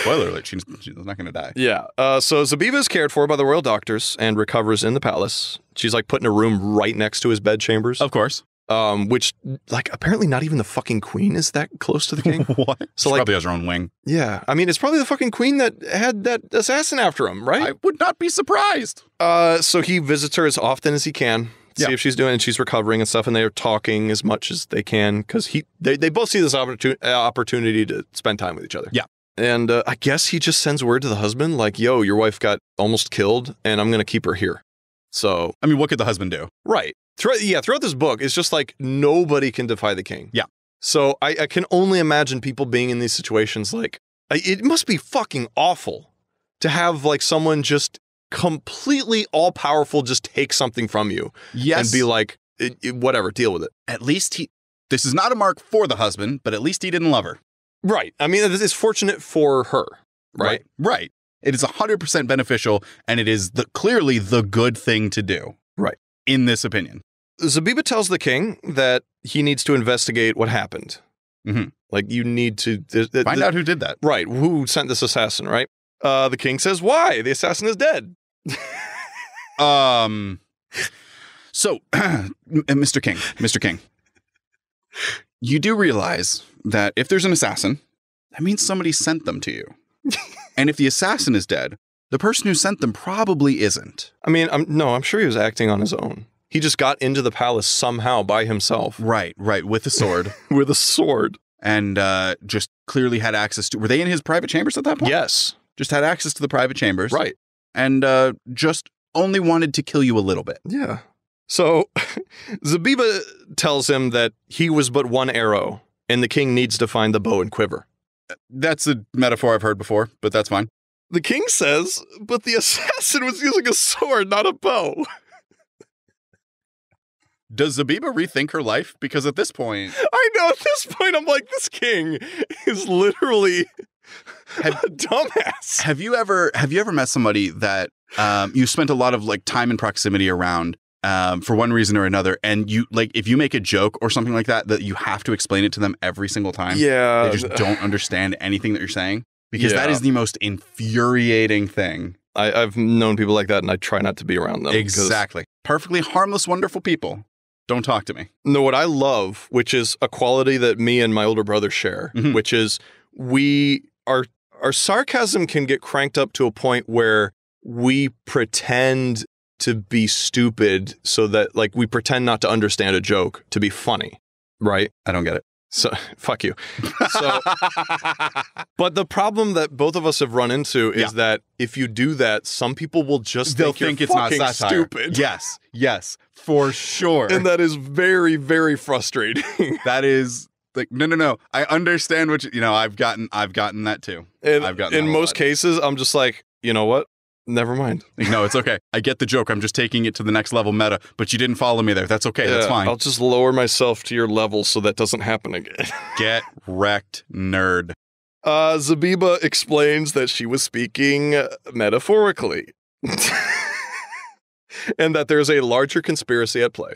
S2: Spoiler alert. She's, she's not going to die.
S1: Yeah. Uh, so Zabiba is cared for by the royal doctors and recovers in the palace. She's like put in a room right next to his bed chambers.
S2: Of course.
S1: Um, which like apparently not even the fucking queen is that close to the king.
S2: what?
S1: So,
S2: she
S1: like-
S2: probably has her own wing.
S1: yeah. I mean, it's probably the fucking queen that had that assassin after him, right?
S2: I would not be surprised.
S1: Uh, so he visits her as often as he can, see
S2: Yeah.
S1: if she's doing, and she's recovering and stuff, and they're talking as much as they can because he they, they both see this opportunity opportunity to spend time with each other.
S2: Yeah.
S1: and uh, I guess he just sends word to the husband like, "Yo, your wife got almost killed, and I'm gonna keep her here." So
S2: I mean, what could the husband do?
S1: right, throughout yeah, throughout this book, it's just like nobody can defy the king.
S2: Yeah.
S1: So I, I can only imagine people being in these situations like I- it must be fucking awful to have like someone just completely all powerful just take something from you
S2: Yes.
S1: and be like "It- it- whatever deal with it
S2: at least he. This is not a mark for the husband, but at least he didn't love her.
S1: right i mean it's it's fortunate for her right,
S2: Right. It is 100% beneficial, and it is the clearly the good thing to do.
S1: Right.
S2: In this opinion.
S1: zabiba tells the king that he needs to investigate what happened
S2: Mhm.
S1: like you need to th- th-
S2: Find
S1: th-
S2: out who did that.
S1: right who sent this assassin right uh the king says why the assassin is dead
S2: Um. So, Mr. King, Mr. King, you do realize that if there's an assassin, that means somebody sent them to you. and if the assassin is dead, the person who sent them probably isn't.
S1: i mean i'm no i'm sure he was acting on his own he just got into the palace somehow by himself
S2: Right, right, with a sword,
S1: with a sword
S2: and uh, just clearly had access to. Were they in his private chambers at that point?
S1: yes
S2: Just had access to the private chambers.
S1: right
S2: And uh, just only wanted to kill you a little bit.
S1: Yeah. So Zabiba tells him that he was but one arrow, and the king needs to find the bow and quiver.
S2: That's a metaphor I've heard before, but that's fine.
S1: The king says, but the assassin was using a sword, not a bow.
S2: Does Zabiba rethink her life? Because at this point,
S1: I know at this point, I'm like, this king is literally
S2: Have-
S1: dumbass.
S2: have you ever have you ever met somebody that um, you spent a lot of like time and proximity around um, for one reason or another, and you like if you make a joke or something like that, that you have to explain it to them every single time.
S1: Yeah.
S2: They just don't understand anything that you're saying because that
S1: Yeah.
S2: is the most infuriating thing.
S1: I, I've known people like that, and I try not to be around them.
S2: Exactly. Perfectly harmless, wonderful people. Don't talk to me.
S1: No, what I love, which is a quality that me and my older brother share,
S2: Mhm.
S1: which is we our our sarcasm can get cranked up to a point where we pretend to be stupid so that like we pretend not to understand a joke to be funny, right?
S2: I don't get it.
S1: So fuck you. So but the problem that both of us have run into is
S2: Yeah.
S1: that if you do that, some people will just
S2: They'll
S1: think,
S2: think
S1: you're
S2: it's not
S1: fucking
S2: satire.
S1: stupid.
S2: Yes, yes, for sure.
S1: And that is very, very frustrating.
S2: that is like no, no, no. I understand what you, you know. I've gotten, I've gotten that too.
S1: And
S2: I've gotten
S1: in most cases, I'm just like, you know what? Never mind.
S2: No, it's okay. I get the joke. I'm just taking it to the next level meta. But you didn't follow me there. That's okay. That's fine.
S1: I'll just lower myself to your level so that doesn't happen again.
S2: Get wrecked, nerd.
S1: Uh, Zabiba explains that she was speaking metaphorically. and that there's a larger conspiracy at play.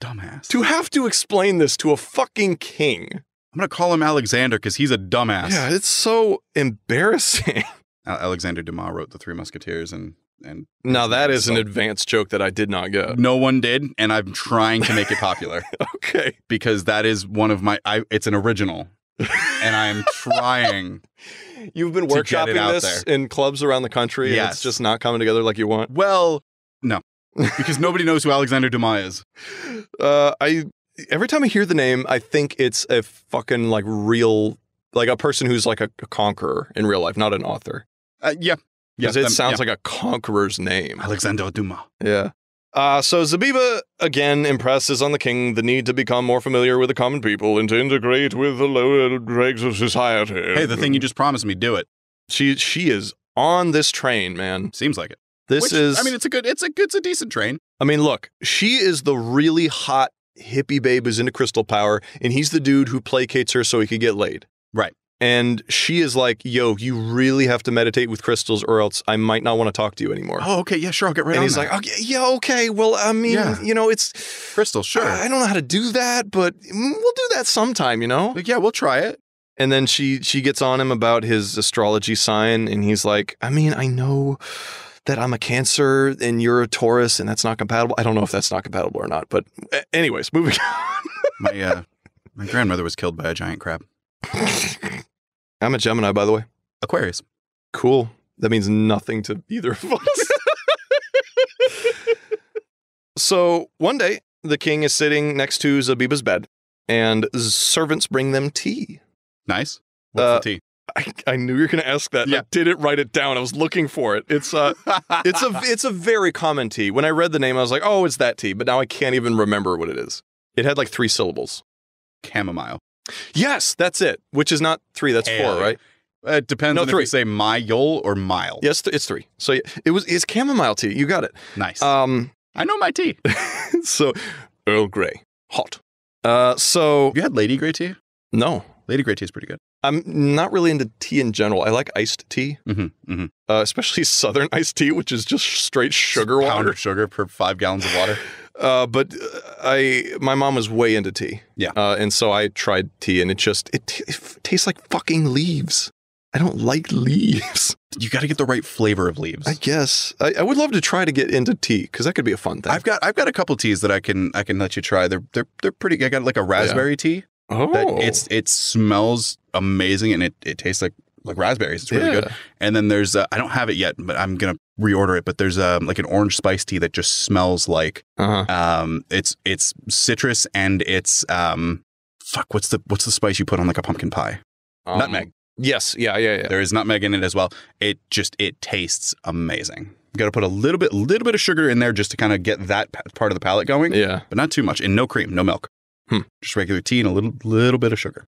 S2: Dumbass.
S1: To have to explain this to a fucking king.
S2: I'm gonna call him Alexander because he's a dumbass.
S1: Yeah, it's so embarrassing.
S2: Alexander Dumas wrote the Three Musketeers, and and
S1: now, that is an advanced joke that I did not get.
S2: no one did, and I'm trying to make it popular
S1: Okay.
S2: because that is one of my. I, it's an original, and I'm trying.
S1: You've been
S2: To
S1: workshopping this in clubs around the country, and it's just not coming together like you want.
S2: Well, no, because nobody knows who Alexander Dumas is.
S1: Uh, I every time I hear the name, I think it's a fucking like real, like a person who's like a, a conqueror in real life, not an author.
S2: Uh, yeah, yeah.
S1: Because it
S2: um,
S1: sounds
S2: yeah.
S1: like a conqueror's name.
S2: Alexander Dumas.
S1: Yeah. Uh, so Zabiba again impresses on the king the need to become more familiar with the common people and to integrate with the lower dregs of society.
S2: Hey, the thing you just promised me, do it.
S1: she she is on this train, man.
S2: Seems like it.
S1: This
S2: Which,
S1: is
S2: I mean, it's a good, it's a good, it's a decent train.
S1: I mean, look, she is the really hot hippie babe who's into crystal power, and he's the dude who placates her so he could get laid.
S2: Right.
S1: And she is like, yo, you really have to meditate with crystals or else I might not want to talk to you anymore.
S2: Oh, okay. Yeah, sure. I'll get right
S1: and
S2: on
S1: he's
S2: that.
S1: like, okay, yeah, okay. Well, I mean,
S2: Yeah.
S1: you know, it's
S2: crystal, sure.
S1: I I don't know how to do that, but mm, we'll do that sometime, you know?
S2: like, yeah, we'll try it.
S1: And then she she gets on him about his astrology sign, and he's like, I mean, I know that I'm a Cancer and you're a Taurus, and that's not compatible. I don't know if that's not compatible or not, but anyways, moving on.
S2: My uh, my grandmother was killed by a giant crab.
S1: I'm a Gemini, by the way.
S2: Aquarius.
S1: Cool. That means nothing to either of us. so one day, the king is sitting next to Zabiba's bed, and servants bring them tea.
S2: Nice. What's
S1: Uh,
S2: the tea?
S1: I, I knew you were going to ask that.
S2: Yeah.
S1: I didn't write it down. I was looking for it. It's uh, it's a it's a very common tea. When I read the name, I was like, oh, it's that tea. But now I can't even remember what it is. It had like three syllables.
S2: chamomile.
S1: Yes, that's it. Which is not three. That's
S2: Hell
S1: four, right?
S2: It depends
S1: No,
S2: on if
S1: three.
S2: you say my yol or mile.
S1: Yes, it's three. So it was it's chamomile tea. You got it.
S2: Nice.
S1: Um,
S2: I know my tea.
S1: so Earl Grey, hot. Uh, so
S2: You had Lady Grey tea?
S1: no,
S2: Lady Grey tea is pretty good.
S1: I'm not really into tea in general. I like iced tea,
S2: Mm-hmm. Mm-hmm.
S1: uh, especially Southern iced tea, which is just straight sugar
S2: Pound
S1: water.
S2: sugar per five gallons of water.
S1: Uh, but uh, I, my mom was way into tea.
S2: Yeah.
S1: Uh, and so I tried tea, and it just it, t- it tastes like fucking leaves. I don't like leaves.
S2: You got to get the right flavor of leaves.
S1: I guess I, I would love to try to get into tea because that could be a fun thing.
S2: I've got I've got a couple teas that I can I can let you try. They're they're they're pretty. I got like a raspberry tea
S1: oh,
S2: that it's it smells amazing and it, it tastes like like raspberries. It's really good. And then there's uh, I don't have it yet, but I'm gonna reorder it. But there's um like an orange spice tea that just smells like
S1: Uh-huh.
S2: um it's it's citrus and it's um fuck what's the what's the spice you put on like a pumpkin pie?
S1: Um,
S2: Nutmeg.
S1: Yes. Yeah. Yeah. Yeah.
S2: There is nutmeg in it as well. It just it tastes amazing. You got to put a little bit little bit of sugar in there just to kind of get that pa- part of the palate going,
S1: Yeah.
S2: but not too much. And no cream, no milk.
S1: Hmm.
S2: Just regular tea and a little little bit of sugar.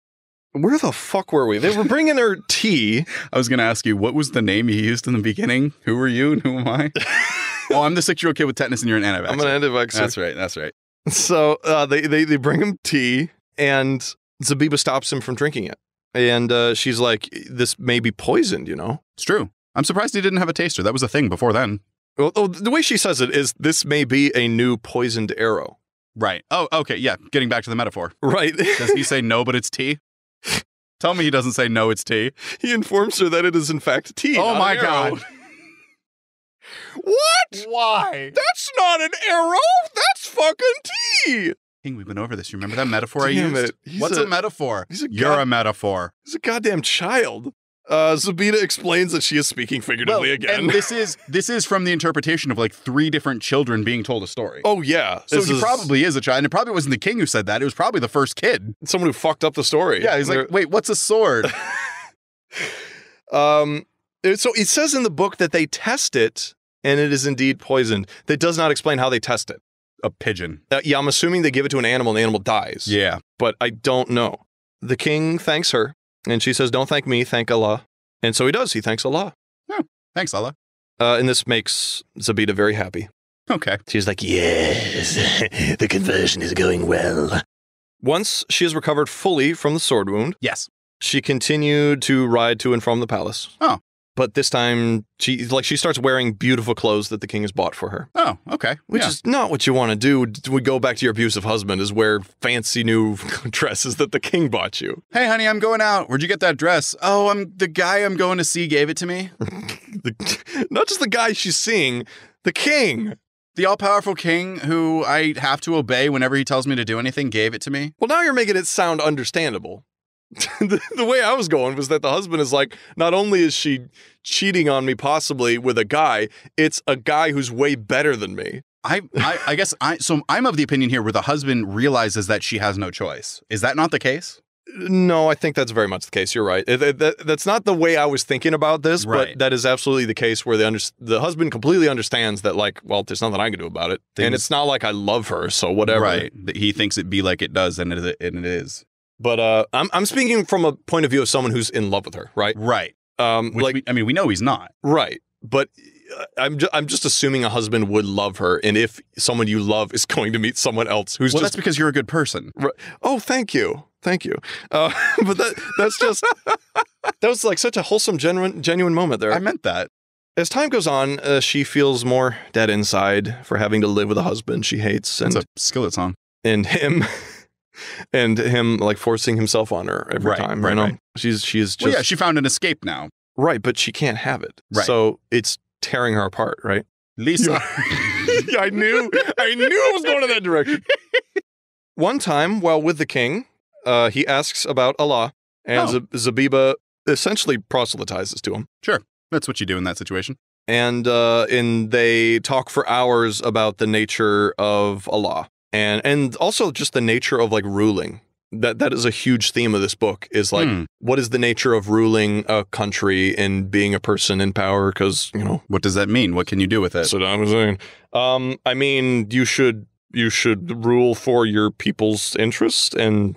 S1: Where the fuck were we? They were bringing their tea.
S2: I was going to ask you what was the name you used in the beginning? Who are you and who am I? oh, I'm the six year old kid with tetanus and you're an anti
S1: I'm an anti
S2: That's right. That's right.
S1: So uh, they, they they bring him tea, and Zabiba stops him from drinking it, and uh, she's like, "This may be poisoned," you know.
S2: It's true. I'm surprised he didn't have a taster. That was a thing before then.
S1: Well, oh, the way she says it is, "This may be a new poisoned arrow."
S2: Right. Oh, okay. Yeah. Getting back to the metaphor.
S1: Right.
S2: Does he say no, but it's tea? Tell me he doesn't say no, it's tea.
S1: he informs her that it is in fact tea.
S2: Oh my. God.
S1: what?
S2: Why?
S1: That's not an arrow. That's fucking tea.
S2: King, we've been over this. You remember that metaphor I
S1: Damn
S2: used?
S1: it.
S2: What's a,
S1: a-
S2: metaphor?
S1: he's a
S2: You're
S1: god-
S2: a metaphor.
S1: He's a goddamn child. Uh, Zabiba explains that she is speaking figuratively again.
S2: and this is this is from the interpretation of like three different children being told a story.
S1: oh yeah.
S2: so
S1: This
S2: he
S1: is
S2: probably is a child, and it probably wasn't the king who said that. It was probably the first kid.
S1: someone who fucked up the story.
S2: Yeah, he's like, wait, what's a sword?
S1: Um, so it says in the book that they test it and it is indeed poisoned. That does not explain how they test it.
S2: a pigeon.
S1: Uh, yeah, I'm assuming they give it to an animal and the animal dies.
S2: Yeah.
S1: But I don't know. The king thanks her and she says, Don't thank me, thank Allah. And so he does. He thanks Allah. No.
S2: Thanks, Allah.
S1: Uh, and this makes Zabiba very happy.
S2: Okay.
S1: She's like, Yes, the conversion is going well. Once she has recovered fully from the sword wound,
S2: Yes.
S1: she continued to ride to and from the palace.
S2: Oh.
S1: But this time, she like she starts wearing beautiful clothes that the king has bought for her,
S2: Oh, okay.
S1: which
S2: Yeah.
S1: is not what you want to do. We go back to your abusive husband is wear fancy new dresses that the king bought you.
S2: Hey, honey, I'm going out. Where'd you get that dress? Oh, I'm the guy I'm going to see gave it to me.
S1: The, not just the guy she's seeing, the king.
S2: The all powerful king who I have to obey whenever he tells me to do anything gave it to me.
S1: Well, now you're making it sound understandable. the, the way I was going was that the husband is like, not only is she cheating on me possibly with a guy, it's a guy who's way better than me.
S2: I, I, I guess I so I'm of the opinion here where the husband realizes that she has no choice. Is that not the case?
S1: No, I think that's very much the case. You're right. That- that's not the way I was thinking about this,
S2: Right.
S1: but that is absolutely the case where the under, the husband completely understands that, like, well, there's nothing I can do about it, and it's not like I love her, so whatever.
S2: Right. That He thinks it be like it does, and it and it is.
S1: But uh, I'm I'm speaking from a point of view of someone who's in love with her, right?
S2: Right.
S1: Um,
S2: Which
S1: like
S2: we, I mean, we know he's not.
S1: right, but I'm ju- I'm just assuming a husband would love her, and if someone you love is going to meet someone else who's
S2: Well,
S1: just
S2: that's because you're a good person.
S1: oh, thank you, thank you. Uh, but that that's just that was like such a wholesome, genuine, genuine moment there.
S2: I meant that.
S1: As time goes on, uh, she feels more dead inside for having to live with a husband she hates, and
S2: It's a skillet song.
S1: and him and him like forcing himself on her every
S2: Right,
S1: time.
S2: right,
S1: you know,
S2: right.
S1: she's she's just
S2: well, yeah, she found an escape now.
S1: right, but she can't have it.
S2: Right.
S1: So it's tearing her apart. Right.
S2: Lisa.
S1: yeah, I knew. I knew it was going in that direction. One time, while with the king, uh, he asks about Allah, and
S2: Oh.
S1: Zabiba essentially proselytizes to him.
S2: Sure, that's what you do in that situation.
S1: and uh, and they talk for hours about the nature of Allah and and also just the nature of like ruling. That that is a huge theme of this book. Is like
S2: Hmm.
S1: what is the nature of ruling a country and being a person in power? Because you know
S2: What does that mean? What can you do with it?
S1: Saddam Hussein. Um, I mean, you should you should rule for your people's interest and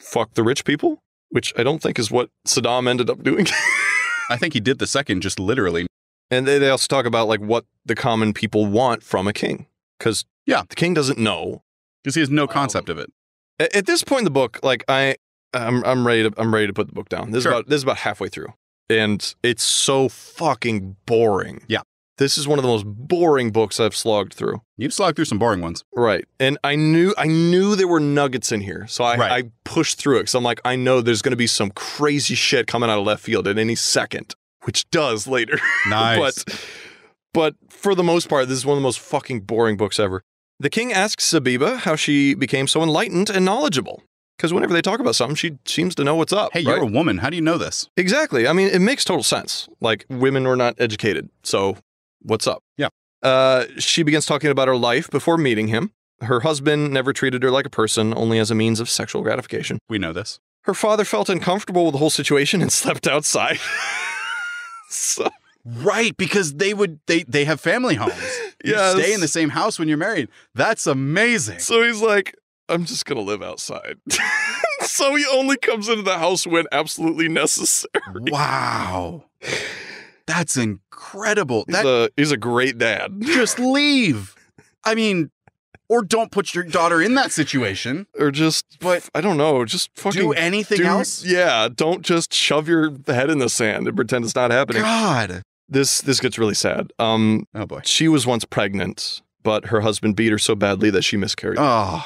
S1: fuck the rich people, which I don't think is what Saddam ended up doing.
S2: I think he did the second just literally.
S1: And they, they also talk about like what the common people want from a king. Because
S2: Yeah.
S1: the king doesn't know.
S2: Because he has no concept of it.
S1: At this point in the book, like I I'm I'm ready to I'm ready to put the book down. This
S2: Sure.
S1: is about this is about halfway through. And it's so fucking boring.
S2: Yeah.
S1: This is one of the most boring books I've slogged through.
S2: You've slogged through some boring ones.
S1: Right. And I knew I knew there were nuggets in here. So I,
S2: Right.
S1: I pushed through it because I'm like, I know there's gonna be some crazy shit coming out of left field at any second, which does later.
S2: Nice.
S1: but but for the most part, this is one of the most fucking boring books ever. The king asks Zabiba how she became so enlightened and knowledgeable. Because whenever they talk about something, she seems to know what's up.
S2: hey, you're a woman. How do you know this?
S1: Exactly. I mean, it makes total sense. Like women were not educated, so what's up?
S2: Yeah.
S1: Uh, she begins talking about her life before meeting him. Her husband never treated her like a person, only as a means of sexual gratification.
S2: We know this.
S1: Her father felt uncomfortable with the whole situation and slept outside. so,
S2: Right, because they would they they have family homes. Stay in the same house when you're married. That's amazing.
S1: so he's like, I'm just gonna live outside. so he only comes into the house when absolutely necessary.
S2: Wow. That's incredible.
S1: He's
S2: That
S1: a he's a great dad.
S2: just leave. I mean, or don't put your daughter in that situation.
S1: Or just,
S2: But
S1: I don't know, just fucking
S2: do anything
S1: do-
S2: else.
S1: Yeah, don't just shove your head in the sand and pretend it's not happening.
S2: God.
S1: This this gets really sad. Um,
S2: Oh boy.
S1: she was once pregnant, but her husband beat her so badly that she miscarried.
S2: Oh.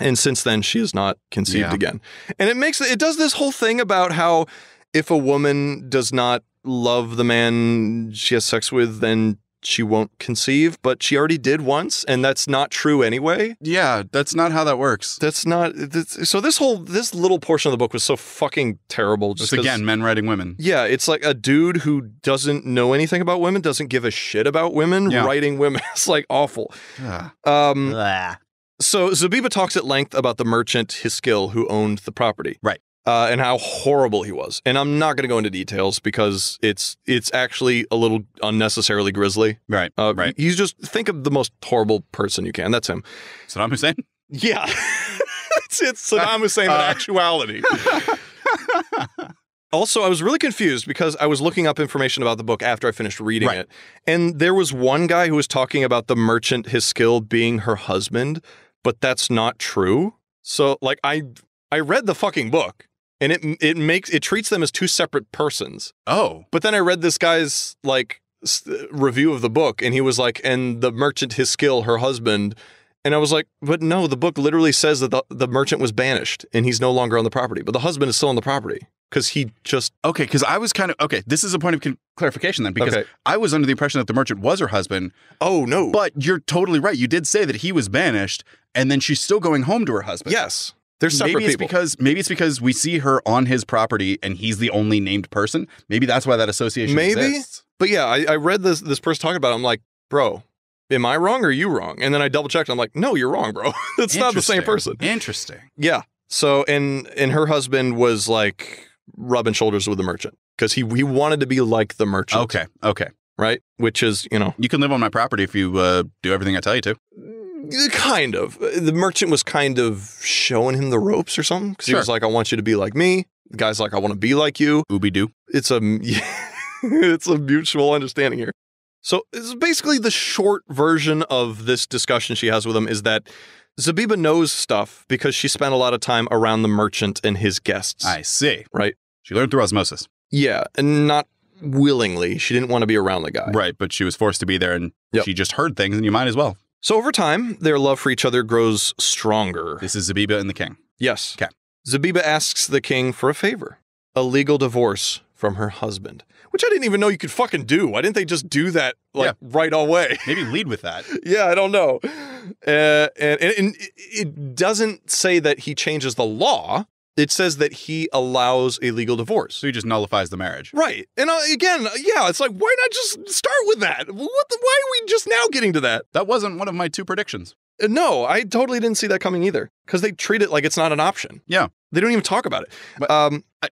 S1: and since then, she has not conceived
S2: Yeah.
S1: again. And it makes it does this whole thing about how if a woman does not love the man she has sex with, then she won't conceive. But she already did once, and that's not true anyway.
S2: Yeah, that's not how that works.
S1: That's not. That's, so this whole this little portion of the book was so fucking terrible. Just
S2: Just
S1: 'cause-
S2: again, men writing women.
S1: Yeah, it's like a dude who doesn't know anything about women, doesn't give a shit about women,
S2: Yeah.
S1: writing women. It's like awful.
S2: Ah.
S1: Um, so Zabiba talks at length about the merchant Hiskill who owned the property,
S2: Right.
S1: Uh, and how horrible he was. And I'm not going to go into details because it's it's actually a little unnecessarily grisly.
S2: Right.
S1: Uh,
S2: right.
S1: He's just think of the most horrible person you can. That's him.
S2: Saddam Hussein.
S1: Yeah. it's, it's Saddam Hussein in
S2: Uh,
S1: actuality. also, I was really confused because I was looking up information about the book after I finished reading
S2: Right.
S1: it. And there was one guy who was talking about the merchant, Hiskill being her husband, but that's not true. So, like, I I read the fucking book and it it makes it treats them as two separate persons.
S2: Oh.
S1: But then I read this guy's like review of the book, and he was like, "And the merchant, Hiskill, her husband." And I was like, "But no, the book literally says that the, the merchant was banished, and he's no longer on the property, but the husband is still on the property because he just
S2: Okay, because I was kind of okay. This is a point of clarification then, because
S1: Okay.
S2: I was under the impression that the merchant was her husband,
S1: oh no,
S2: but you're totally right. You did say that he was banished, and then she's still going home to her husband.
S1: yes, they're separate
S2: maybe it's
S1: people.
S2: because maybe it's because we see her on his property and he's the only named person. Maybe that's why that association
S1: Maybe.
S2: exists.
S1: but yeah, I, I read this this person talking about. it. I'm like, bro, am I wrong or are you wrong? And then I double checked. I'm like, no, you're wrong, bro. it's not the same person.
S2: Interesting.
S1: Yeah. So and and her husband was like rubbing shoulders with the merchant because he he wanted to be like the merchant.
S2: Okay. Okay.
S1: Right. Which is you know
S2: You can live on my property if you uh, do everything I tell you to.
S1: Kind of the merchant was kind of showing him the ropes or something because he was like I want you to be like me. The guy's like I want to be like you.
S2: Ooby doo.
S1: It's a it's a mutual understanding here. So it's basically the short version of this discussion she has with him is that Zabiba knows stuff because she spent a lot of time around the merchant and his guests.
S2: I see.
S1: Right.
S2: She learned through osmosis.
S1: Yeah, and not willingly. She didn't want to be around the guy.
S2: Right, but she was forced to be there and
S1: Yep.
S2: she just heard things and you might as well.
S1: So over time, their love for each other grows stronger.
S2: This is Zabiba and the king.
S1: Yes.
S2: 'Kay.
S1: Zabiba asks the king for a favor a legal divorce from her husband, which I didn't even know you could fucking do. Why didn't they just do that like right away?
S2: Maybe lead with that.
S1: yeah, I don't know. Uh, and, and, and it doesn't say that he changes the law. It says that he allows a legal divorce.
S2: So he just nullifies the marriage.
S1: Right. And uh, again, yeah, it's like, why not just start with that? What the, why are we just now getting to that?
S2: That wasn't one of my two predictions.
S1: Uh, No, I totally didn't see that coming either because they treat it like it's not an option.
S2: Yeah.
S1: They don't even talk about it.
S2: But
S1: um,
S2: I-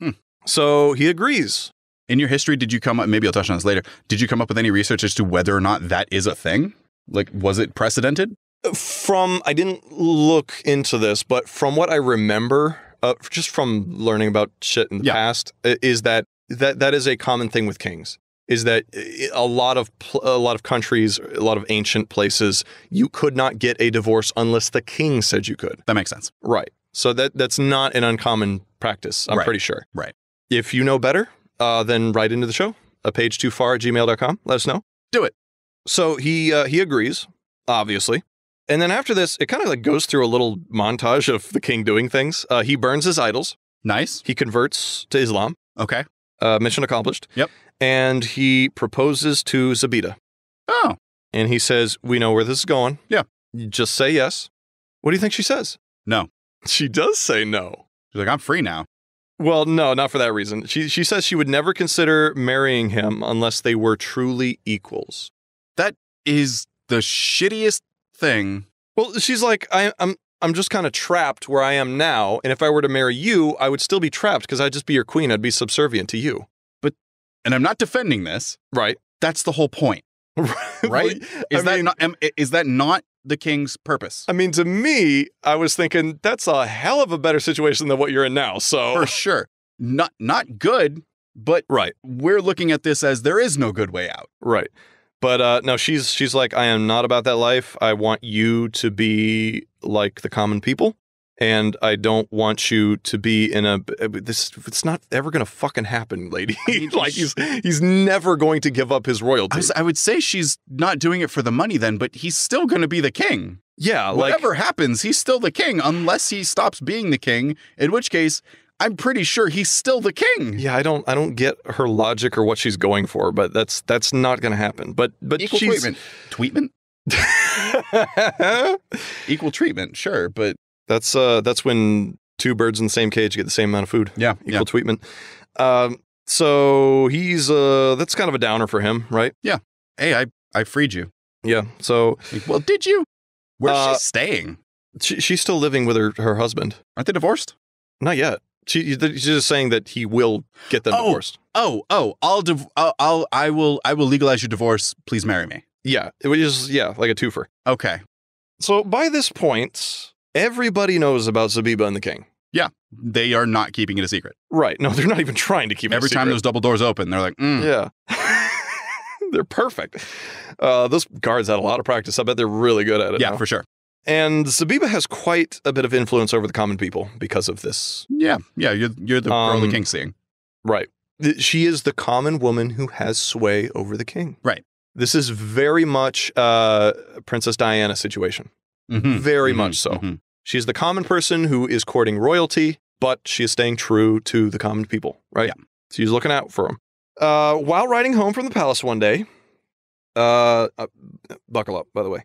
S2: hmm.
S1: So he agrees.
S2: In your history, did you come up, maybe I'll touch on this later, did you come up with any research as to whether or not that is a thing? Like, was it precedented?
S1: From, I didn't look into this, but from what I remember, uh, just from learning about shit in the
S2: Yeah.
S1: past, is that, that that is a common thing with kings. Is that a lot of pl- a lot of countries, a lot of ancient places, you could not get a divorce unless the king said you could.
S2: That makes sense.
S1: Right. So that that's not an uncommon practice. I'm
S2: Right.
S1: pretty sure.
S2: Right.
S1: If you know better, uh, then write into the show. A page too far at gmail.com. Let us know.
S2: Do it.
S1: So he uh, he agrees, obviously. And then after this, it kind of like goes through a little montage of the king doing things. Uh, he burns his idols.
S2: Nice.
S1: He converts to Islam.
S2: Okay.
S1: Uh, mission accomplished.
S2: Yep.
S1: And he proposes to Zabiba.
S2: Oh,
S1: And he says, We know where this is going.
S2: Yeah.
S1: Just say yes. What do you think she says?
S2: No.
S1: She does say no.
S2: she's like, I'm free now.
S1: Well, no, not for that reason. She she says she would never consider marrying him unless they were truly equals.
S2: That is the shittiest thing.
S1: Well, she's like, I, I'm I'm just kind of trapped where I am now, and if I were to marry you, I would still be trapped because I'd just be your queen. I'd be subservient to you.
S2: But, and I'm not defending this.
S1: Right.
S2: That's the whole point. Right? Is
S1: I
S2: that
S1: mean-
S2: not am- is that not the king's purpose?
S1: I mean, to me, I was thinking that's a hell of a better situation than what you're in now. So
S2: For sure. Not not good, but
S1: right,
S2: we're looking at this as there is no good way out.
S1: right. But uh, no, she's she's like, I am not about that life. I want you to be like the common people, and I don't want you to be in a this. It's not ever gonna fucking happen, lady.
S2: I mean,
S1: like he's he's never going to give up his
S2: I,
S1: royalty.
S2: was- I would say she's not doing it for the money then, but he's still going to be the king.
S1: yeah, like
S2: Whatever happens, he's still the king unless he stops being the king, in which case I'm pretty sure he's still the king.
S1: Yeah, I don't I don't get her logic or what she's going for, but that's that's not going to happen. But but
S2: Equal
S1: she's
S2: treatment. Treatment? Equal treatment, sure, but
S1: that's uh that's when two birds in the same cage get the same amount of food.
S2: yeah,
S1: Equal
S2: yeah.
S1: treatment. Um so he's uh that's kind of a downer for him, right? Yeah.
S2: Hey, I I freed you.
S1: Yeah. So
S2: Like, well, did you? Where's
S1: Uh,
S2: she staying?
S1: she, she's still living with her her husband.
S2: Aren't they divorced?
S1: Not yet. She she's just saying that he will get them
S2: Oh.
S1: divorced.
S2: Oh, oh, I'll, div- I'll, I'll, I will, I will legalize your divorce. Please marry me.
S1: Yeah, it was just yeah, like a twofer.
S2: Okay.
S1: So by this point, everybody knows about Zabiba and the king.
S2: Yeah, they are not keeping it a secret.
S1: Right. No, they're not even trying to keep it a
S2: Every time those double doors open, they're like, mm,
S1: Yeah. they're perfect. Uh, those guards had a lot of practice. I bet they're really good at it.
S2: yeah,
S1: now.
S2: for sure.
S1: And Zabiba has quite a bit of influence over the common people because of this.
S2: Yeah, yeah. You're, you're the girl the
S1: Um,
S2: king's seeing.
S1: Right. She is the common woman who has sway over the king.
S2: Right.
S1: This is very much uh, Princess Diana situation.
S2: Mhm,
S1: Very
S2: mhm,
S1: much so.
S2: mhm.
S1: She's the common person who is courting royalty, but she is staying true to the common people, right?
S2: Yeah.
S1: She's looking out for them. Uh, while riding home from the palace one day, uh, uh, buckle up, by the way.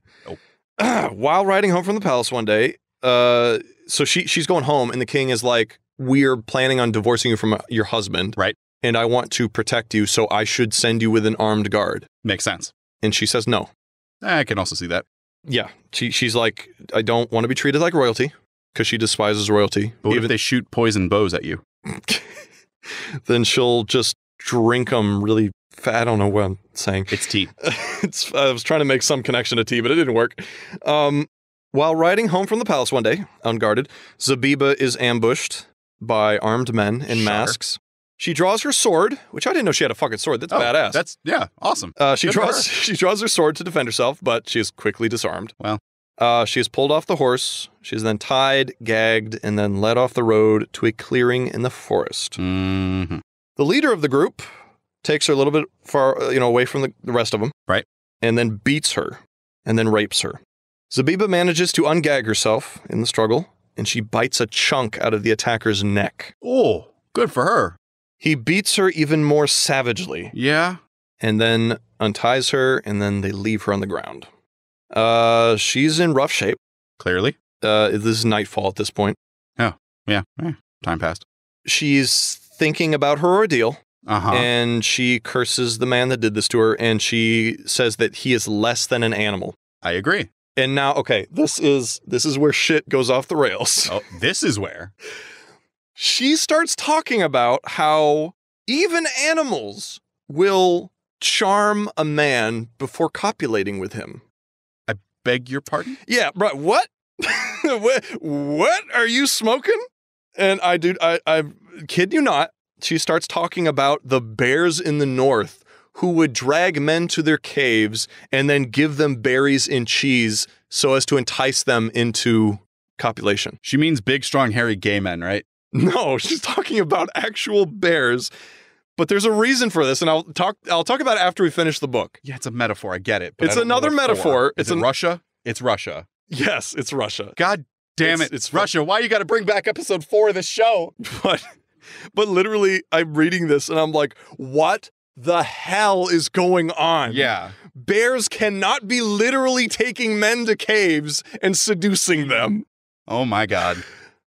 S1: while riding home from the palace one day, uh, so she she's going home, and the king is like, "We're planning on divorcing you from uh, your husband,
S2: Right.
S1: And I want to protect you, so I should send you with an armed guard."
S2: Makes sense.
S1: And she says, "No."
S2: I can also see that.
S1: Yeah, she she's like, "I don't want to be treated like royalty." Because she despises royalty.
S2: But
S1: Even
S2: if they shoot poison bows at you?
S1: then she'll just drink them really. I don't know what I'm saying.
S2: It's tea.
S1: it's, I was trying to make some connection to tea, but it didn't work. Um, while riding home from the palace one day, unguarded, Zabiba is ambushed by armed men in
S2: Shocker.
S1: masks. She draws her sword, which I didn't know she had a fucking sword. That's
S2: Oh,
S1: badass.
S2: That's yeah, awesome.
S1: Uh, she
S2: Good
S1: draws
S2: her.
S1: she draws her sword to defend herself, but she is quickly disarmed.
S2: Well.
S1: uh, she is pulled off the horse. She is then tied, gagged, and then led off the road to a clearing in the forest.
S2: hmm
S1: The leader of the group takes her a little bit far, you know, away from the, the rest of them,
S2: Right.
S1: and then beats her, and then rapes her. Zabiba manages to ungag herself in the struggle, and she bites a chunk out of the attacker's neck.
S2: Oh, good for her.
S1: He beats her even more savagely,
S2: Yeah.
S1: and then unties her, and then they leave her on the ground. Uh, she's in rough shape.
S2: Clearly.
S1: Uh, this is nightfall at this point.
S2: Yeah. eh, time passed.
S1: She's thinking about her ordeal,
S2: Uh huh.
S1: and she curses the man that did this to her, and she says that he is less than an animal.
S2: I agree.
S1: And now, okay, this is this is where shit goes off the rails.
S2: Oh, this is where.
S1: She starts talking about how even animals will charm a man before copulating with him.
S2: I beg your pardon?
S1: Yeah, bro. What? what? What are you smoking? And I do. I, I kid you not. She starts talking about the bears in the north who would drag men to their caves and then give them berries and cheese so as to entice them into copulation.
S2: She means big, strong, hairy gay men, right?
S1: No, she's talking about actual bears. But there's a reason for this, and I'll talk. I'll talk about it after we finish the book.
S2: Yeah, it's a metaphor. I get it. but
S1: It's
S2: I don't know
S1: another metaphor. It's
S2: it
S1: an-
S2: Russia? It's Russia.
S1: Yes, it's Russia.
S2: God damn
S1: It's-
S2: it.
S1: it's
S2: It's Russia. Why you got to bring back episode four of this show?
S1: but but literally i'm reading this and i'm like what the hell is going on
S2: Yeah.
S1: bears cannot be literally taking men to caves and seducing them
S2: Oh my God.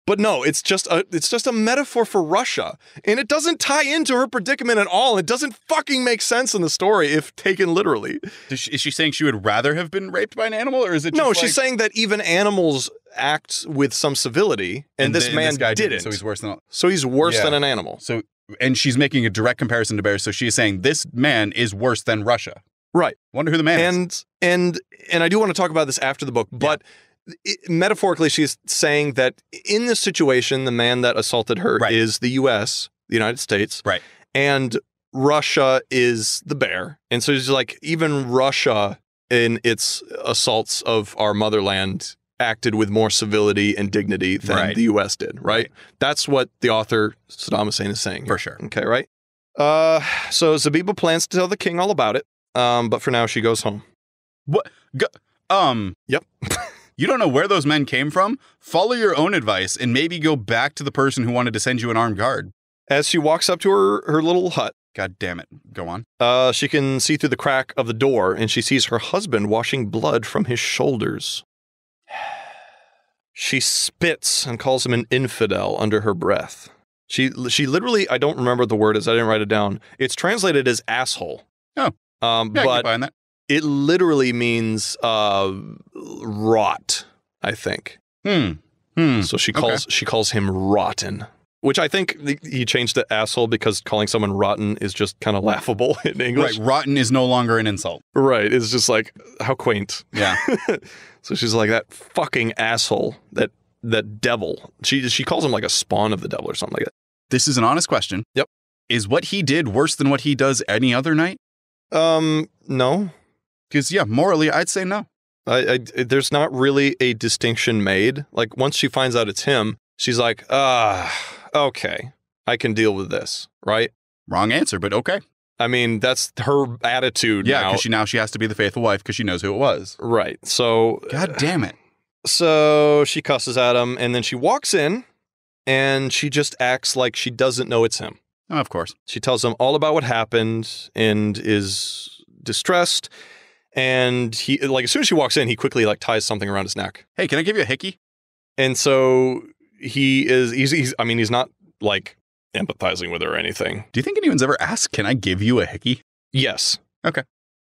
S1: But no it's just a it's just a metaphor for russia and it doesn't tie into her predicament at all it doesn't fucking make sense in the story if taken literally
S2: Does she, is she saying she would rather have been raped by an animal, or is it? Just
S1: no
S2: like,
S1: she's saying that even animals act with some civility and, this
S2: then
S1: man
S2: guy
S1: didn't
S2: so he's worse than.
S1: so he's worse
S2: Yeah.
S1: than an animal
S2: So, and she's making a direct comparison to bears. So she is saying this man is worse than Russia.
S1: right
S2: Wonder who the man is.
S1: and and and I do want to talk about this after the book, but it, metaphorically, she's saying that in this situation, the man that assaulted her
S2: Right.
S1: is the U.S., the United States,
S2: Right.
S1: and Russia is the bear, and so she's like, even Russia in its assaults of our motherland acted with more civility and dignity than
S2: Right.
S1: the U.S. did. Right? That's what the author Saddam Hussein is saying.
S2: For sure.
S1: Okay, right? Uh, so Zabiba plans to tell the king all about it. Um, but for now, she goes home.
S2: What? Go, um.
S1: Yep.
S2: you don't know where those men came from? Follow your own advice and maybe go back to the person who wanted to send you an armed guard.
S1: As she walks up to her, her little hut,
S2: God damn it. Go on.
S1: uh, she can see through the crack of the door and she sees her husband washing blood from his shoulders. She spits and calls him an infidel under her breath. She she literally I don't remember what the word is. I didn't write it down. It's translated as asshole.
S2: Oh.
S1: Um,
S2: Yeah, I
S1: but
S2: can find that.
S1: It literally means uh, rot. I think.
S2: Hmm. Hmm.
S1: So she
S2: Okay.
S1: calls she calls him rotten, which I think he changed to asshole because calling someone rotten is just kind of laughable in English. Right.
S2: Rotten is no longer an insult.
S1: Right. It's just like how quaint.
S2: Yeah.
S1: So she's like that fucking asshole, that that devil. She she calls him like a spawn of the devil or something like that.
S2: this is an honest question.
S1: Yep.
S2: Is what he did worse than what he does any other night?
S1: Um, no.
S2: Because, yeah, morally, I'd say no.
S1: I, I there's not really a distinction made. Like once she finds out it's him, she's like, ah, okay, I can deal with this, right?
S2: Wrong answer, but okay.
S1: I mean, that's her attitude
S2: Yeah, because she now she has to be the faithful wife because she knows who it was.
S1: Right. So
S2: God damn it.
S1: so she cusses at him and then she walks in and she just acts like she doesn't know it's him.
S2: Oh, of course.
S1: She tells him all about what happened and is distressed. And he like as soon as she walks in, he quickly like ties something around his neck.
S2: Hey, can I give you a hickey?
S1: And so he is he's, he's I mean, he's not like empathizing with her or anything.
S2: Do you think anyone's ever asked, can I give you a hickey?
S1: Yes.
S2: Okay.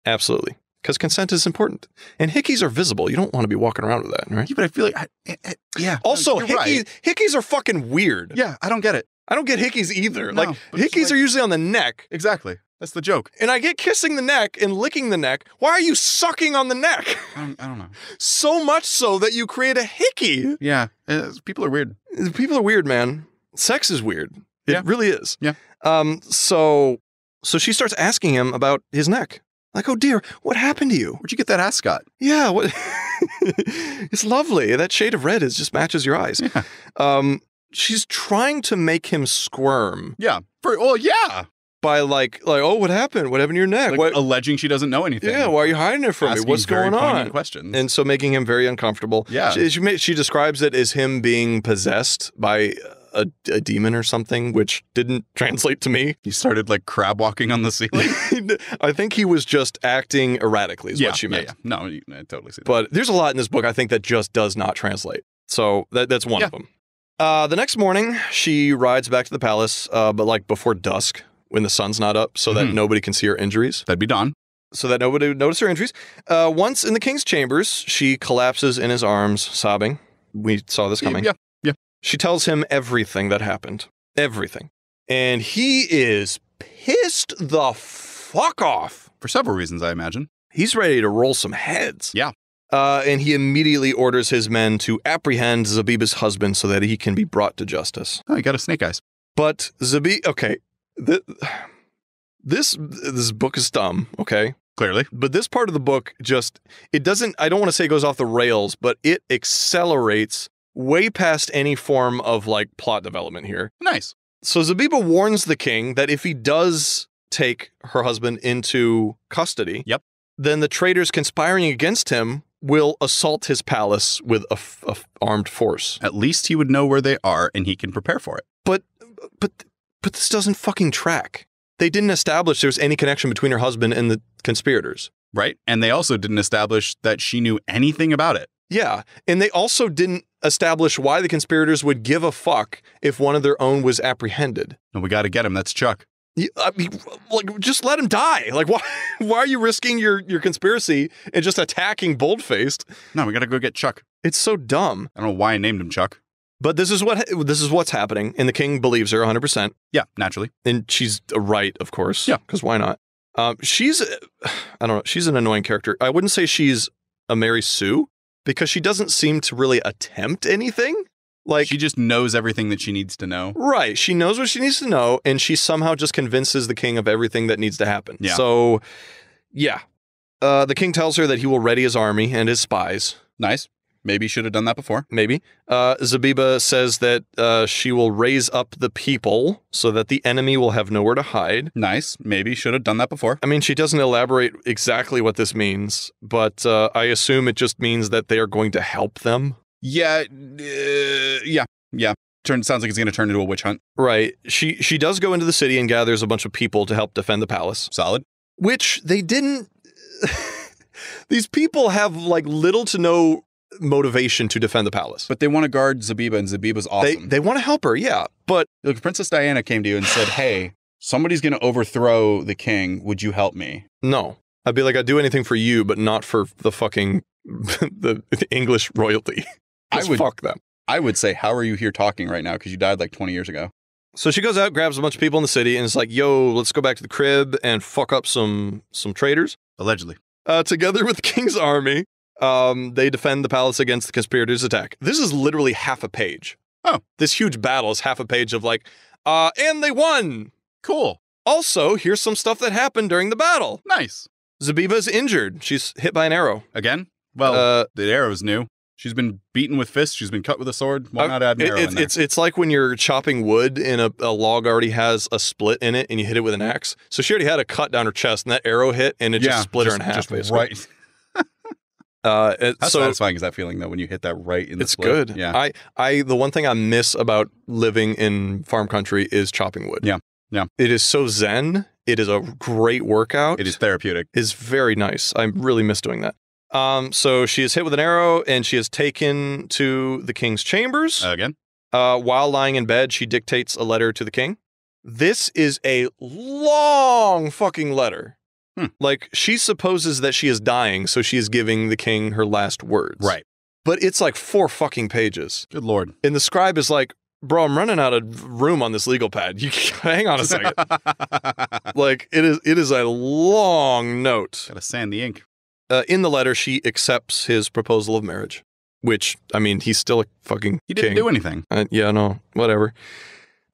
S1: Absolutely. Because consent is important. And hickeys are visible. You don't want to be walking around with that, right?
S2: Yeah, but I feel like, I, I- I- yeah.
S1: Also, hickeys,
S2: right.
S1: hickeys are fucking weird.
S2: Yeah, I don't get it.
S1: I don't get hickeys either.
S2: No,
S1: like hickeys
S2: like-
S1: are usually on the neck,
S2: Exactly. That's the joke.
S1: and I get kissing the neck and licking the neck. Why are you sucking on the neck?
S2: I don't, I don't know.
S1: so much so that you create a hickey.
S2: Yeah, uh, people are weird.
S1: People are weird, man. Sex is weird. It
S2: Yeah.
S1: really is.
S2: Yeah.
S1: Um. So so she starts asking him about his neck. Like, oh dear, what happened to you?
S2: Where'd you get that ascot?
S1: Yeah, what? it's lovely. That shade of red is just matches your eyes.
S2: Yeah.
S1: Um, she's trying to make him squirm
S2: Yeah. For well, yeah.
S1: By like, like, oh, what happened? What happened to your neck?
S2: Like
S1: What-
S2: alleging she doesn't know anything.
S1: yeah, why are you hiding it from me? What's going on?
S2: Questions.
S1: And so making him very uncomfortable.
S2: Yeah.
S1: She, she, she describes it as him being possessed by a, a demon or something, which didn't translate to me.
S2: he started like crab walking on the ceiling.
S1: I think he was just acting erratically, is
S2: yeah,
S1: what she
S2: yeah,
S1: meant.
S2: yeah. No, you- I totally see that.
S1: But there's a lot in this book I think that just does not translate. So that, that's one
S2: Yeah.
S1: of them. Uh, the next morning, she rides back to the palace, uh, but like before dusk when the sun's not up, so that
S2: Mhm.
S1: nobody can see her injuries,
S2: That'd be Dawn.
S1: so that nobody would notice her injuries. Uh, once in the king's chambers, she collapses in his arms, sobbing. We saw this coming.
S2: Yeah. Yeah.
S1: She tells him everything that happened. Everything. And he is pissed the fuck off.
S2: For several reasons, I imagine.
S1: He's ready to roll some heads.
S2: Yeah.
S1: Uh, and he immediately orders his men to apprehend Zabiba's husband so that he can be brought to justice.
S2: Oh, you got a snake eyes.
S1: But Zabi, okay, th- this this book is dumb, okay?
S2: Clearly.
S1: But this part of the book just it doesn't I don't want to say it goes off the rails, but it accelerates way past any form of like plot development here.
S2: Nice.
S1: So Zabiba warns the king that if he does take her husband into custody,
S2: Yep.
S1: then the traitors conspiring against him will assault his palace with a, f- a f- armed force.
S2: At least he would know where they are and he can prepare for it.
S1: But but but this doesn't fucking track. They didn't establish there was any connection between her husband and the conspirators.
S2: Right? And they also didn't establish that she knew anything about it.
S1: Yeah, and they also didn't establish why the conspirators would give a fuck if one of their own was apprehended.
S2: And we got to get him. That's Chuck.
S1: I mean, like, just let him die. Like, why? Why are you risking your your conspiracy and just attacking Boldfaced?
S2: No, we got to go get Chuck.
S1: It's so dumb.
S2: I don't know why I named him Chuck.
S1: But this is what this is what's happening, and the king believes her 100, percent
S2: Yeah, naturally.
S1: and she's right, of course.
S2: Yeah.
S1: because why not? Um, she's, I don't know, she's an annoying character. I wouldn't say she's a Mary Sue because she doesn't seem to really attempt anything. Like,
S2: she just knows everything that she needs to know.
S1: Right. She knows what she needs to know, and she somehow just convinces the king of everything that needs to happen.
S2: Yeah.
S1: So, yeah. Uh, the king tells her that he will ready his army and his spies.
S2: Nice. Maybe should have done that before.
S1: Maybe. Uh, Zabiba says that uh, she will raise up the people so that the enemy will have nowhere to hide.
S2: Nice. Maybe should have done that before.
S1: I mean, she doesn't elaborate exactly what this means, but uh, I assume it just means that they are going to help them.
S2: Yeah. Uh, yeah. Yeah. Turn sounds like it's going to turn into a witch hunt.
S1: Right. She she does go into the city and gathers a bunch of people to help defend the palace.
S2: Solid.
S1: which they didn't these people have like little to no motivation to defend the palace
S2: But they want to guard Zabiba, and Zabiba's
S1: they
S2: awesome.
S1: they want to help her yeah but
S2: Look, Princess Diana came to you and said, "Hey, somebody's going to overthrow the king. Would you help me?"
S1: no i'd be like i'd do anything for you but not for the fucking the english royalty
S2: I would-
S1: fuck them
S2: I would say, "How are you here talking right now? Because you died like 20 years ago."
S1: so she goes out grabs a bunch of people in the city and is like yo let's go back to the crib and fuck up some some traitors
S2: Allegedly.
S1: uh, together with the king's army um, they defend the palace against the conspirators' attack. This is literally half a page.
S2: Oh.
S1: This huge battle is half a page of like, uh, and they won.
S2: Cool.
S1: Also, here's some stuff that happened during the battle.
S2: Nice.
S1: Zabiba's injured. She's hit by an arrow.
S2: Again? Well,
S1: Uh,
S2: the arrow's new. She's been beaten with fists. She's been cut with a sword. Why
S1: Uh,
S2: not add an
S1: it-
S2: arrow
S1: it's,
S2: in there?
S1: it's it's like when you're chopping wood and a, a log already has a split in it and you hit it with an axe. So she already had a cut down her chest and that arrow hit and it just split her in half.
S2: just
S1: basically.
S2: right.
S1: Uh, it-
S2: How
S1: so
S2: satisfying is that feeling though when you hit that right in the
S1: it's
S2: split?
S1: good.
S2: Yeah.
S1: I, I, the one thing I miss about living in farm country is chopping wood.
S2: Yeah. Yeah.
S1: It is so zen. It is a great workout.
S2: it is therapeutic.
S1: is very nice. I really miss doing that. Um, so she is hit with an arrow and she is taken to the king's chambers.
S2: Again.
S1: Uh, while lying in bed, she dictates a letter to the king. This is a long fucking letter.
S2: Hmm.
S1: Like she supposes that she is dying, so she is giving the king her last words.
S2: Right.
S1: But it's like four fucking pages.
S2: Good lord.
S1: And the scribe is like, bro, I'm running out of room on this legal pad. You hang on a second. like it is it is a long note.
S2: Gotta sand the ink.
S1: Uh, in the letter, she accepts his proposal of marriage, which I mean, he's still a fucking
S2: He didn't
S1: king.
S2: do anything.
S1: Uh, yeah, no, whatever.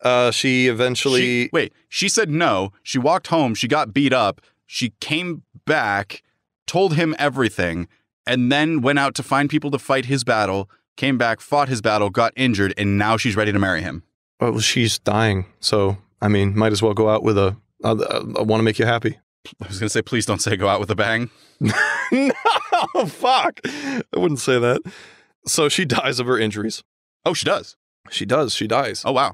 S1: Uh, she eventually.
S2: She, wait, she said no. She walked home. She got beat up. She came back, told him everything, and then went out to find people to fight his battle. Came back, fought his battle, got injured, and now she's ready to marry him.
S1: well, she's dying, so I mean, might as well go out with a. I, I want to make you happy.
S2: I was gonna say, please don't say go out with a bang.
S1: no, fuck. I wouldn't say that. So she dies of her injuries.
S2: Oh, she does.
S1: She does. She dies.
S2: Oh wow.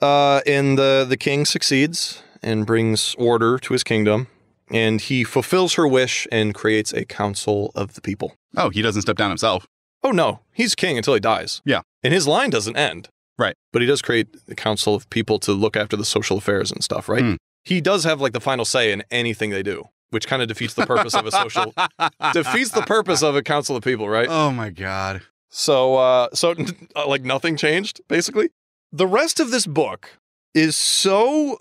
S1: Uh, and the the king succeeds and brings order to his kingdom, and he fulfills her wish and creates a council of the people.
S2: Oh, he doesn't step down himself.
S1: Oh no, he's king until he dies.
S2: Yeah.
S1: and his line doesn't end.
S2: Right.
S1: but he does create a council of people to look after the social affairs and stuff. Right.
S2: Hmm.
S1: He does have like the final say in anything they do, which kind of defeats the purpose of a social defeats the purpose of a council of people. Right.
S2: Oh my god.
S1: So, uh, so like nothing changed, basically. The rest of this book is so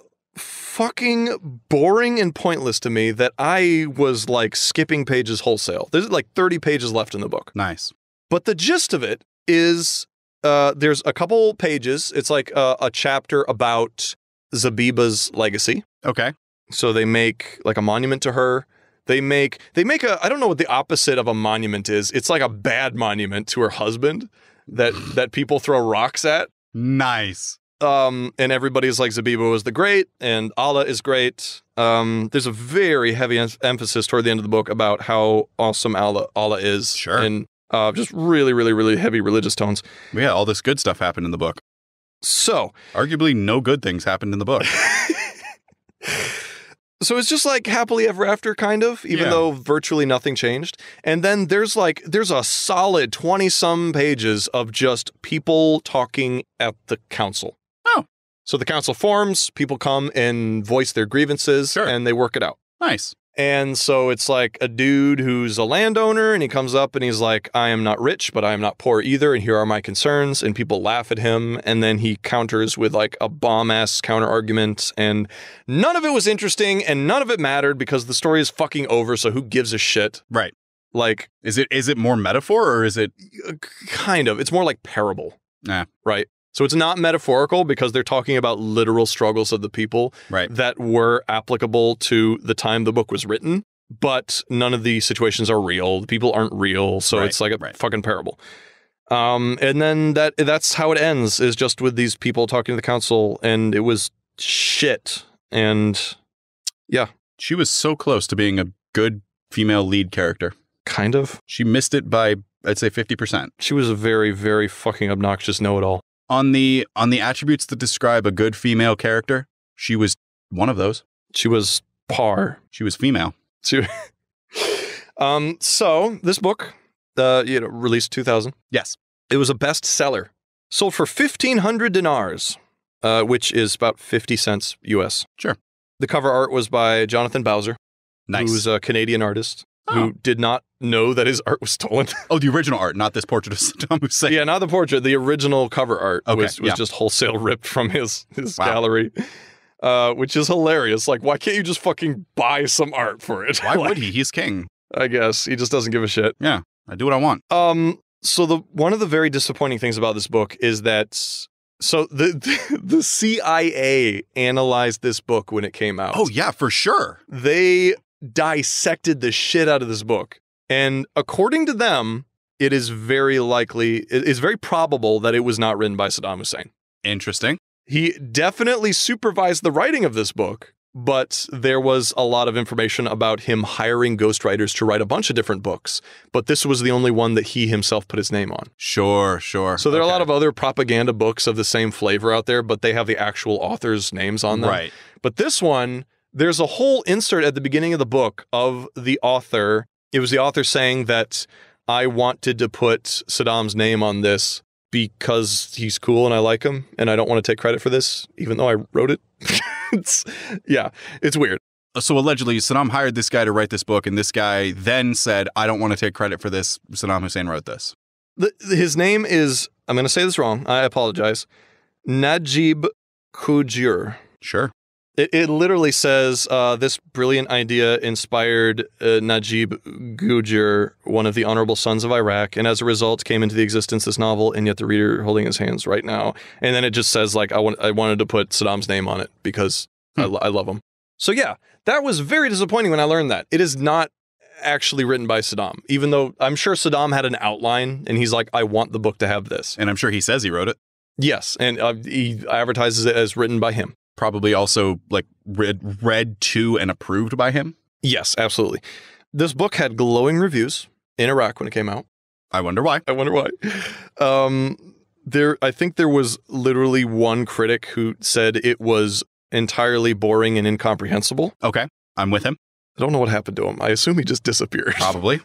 S1: fucking boring and pointless to me that I was like skipping pages wholesale. There's like 30 pages left in the book.
S2: Nice.
S1: But the gist of it is uh, there's a couple pages. It's like a, a chapter about Zabiba's legacy.
S2: Okay.
S1: So they make like a monument to her. They make they make a I don't know what the opposite of a monument is. It's like a bad monument to her husband that that people throw rocks at.
S2: Nice.
S1: Um, and everybody's like Zabiba is the great, and Allah is great. Um, there's a very heavy em- emphasis toward the end of the book about how awesome Allah Allah is.
S2: Sure.
S1: and uh, just really, really, really heavy religious tones.
S2: Yeah, all this good stuff happened in the book.
S1: So,
S2: Arguably, no good things happened in the book.
S1: so it's just like happily ever after, kind of, even
S2: Yeah.
S1: though virtually nothing changed. And then there's like there's a solid twenty some pages of just people talking at the council. So the council forms, people come and voice their grievances,
S2: Sure.
S1: and they work it out.
S2: nice.
S1: And so it's like a dude who's a landowner and he comes up and he's like, I am not rich, but I am not poor either. And here are my concerns. And people laugh at him. And then he counters with like a bomb ass counter argument. And none of it was interesting and none of it mattered because the story is fucking over. So who gives a shit?
S2: Right.
S1: Like,
S2: Is it is it more metaphor or is it uh,
S1: kind of. It's more like parable.
S2: Nah.
S1: Right. So it's not metaphorical because they're talking about literal struggles of the people
S2: right?
S1: that were applicable to the time the book was written, but none of the situations are real. The people aren't real, so
S2: Right,
S1: it's like a
S2: right.
S1: fucking parable. Um, and then that that's how it ends is just with these people talking to the council, and it was shit. And yeah,
S2: She was so close to being a good female lead character.
S1: kind of,
S2: She missed it by I'd say 50%.
S1: she was a very very fucking obnoxious know-it-all.
S2: On the on the attributes that describe a good female character, she was one of those.
S1: She was par.
S2: She was female.
S1: She- um, so this book, uh, you know, released 2000.
S2: Yes.
S1: It was a bestseller. Sold for 1500 dinars, uh, which is about 50 cents US.
S2: Sure.
S1: The cover art was by Jonathon Bowser,
S2: Nice.
S1: who's a Canadian artist
S2: Oh.
S1: who did not know that his art was stolen.
S2: oh, the original art, not this portrait of Saddam Hussein.
S1: yeah, not the portrait. The original cover art
S2: Okay,
S1: was, was
S2: yeah.
S1: just wholesale ripped from his, his
S2: Wow.
S1: gallery, uh, which is hilarious. Like, why can't you just fucking buy some art for it?
S2: Why
S1: Like,
S2: would he? He's king.
S1: I guess he just doesn't give a shit.
S2: Yeah, I do what I want.
S1: Um. So the one of the very disappointing things about this book is that so the the CIA analyzed this book when it came out.
S2: Oh yeah, for sure.
S1: They dissected the shit out of this book, and according to them, it is very likely, it is very probable that it was not written by Saddam Hussein.
S2: Interesting.
S1: He definitely supervised the writing of this book, but there was a lot of information about him hiring ghostwriters to write a bunch of different books. But this was the only one that he himself put his name on.
S2: Sure, sure.
S1: So there are a lot of other propaganda books of the same flavor out there, but they have the actual authors' names on them.
S2: Right.
S1: But this one, there's a whole insert at the beginning of the book of the author. It was the author saying that I wanted to put Saddam's name on this because he's cool and I like him and I don't want to take credit for this, even though I wrote it. it's, yeah, it's weird.
S2: So allegedly, Saddam hired this guy to write this book, and this guy then said, "I don't want to take credit for this. Saddam Hussein wrote this."
S1: The, his name is, I'm going to say this wrong. I apologize. Najib Kujur.
S2: Sure.
S1: It, it literally says uh, this brilliant idea inspired uh, Najib Gujar, one of the honorable sons of Iraq, and as a result came into the existence this novel, and yet the reader holding his hands right now. And then it just says like I want I wanted to put Saddam's name on it because I,
S2: Hmm.
S1: lo- I love him. So yeah, that was very disappointing when I learned that it is not actually written by Saddam, even though I'm sure Saddam had an outline and he's like, I want the book to have this.
S2: And I'm sure he says he wrote it.
S1: Yes, and uh, he advertises it as written by him.
S2: Probably also like read read to and approved by him.
S1: Yes, absolutely. This book had glowing reviews in Iraq when it came out.
S2: I wonder why.
S1: I wonder why. Um, there, I think there was literally one critic who said it was entirely boring and incomprehensible.
S2: Okay. I'm with him.
S1: I don't know what happened to him. I assume he just disappeared.
S2: Probably.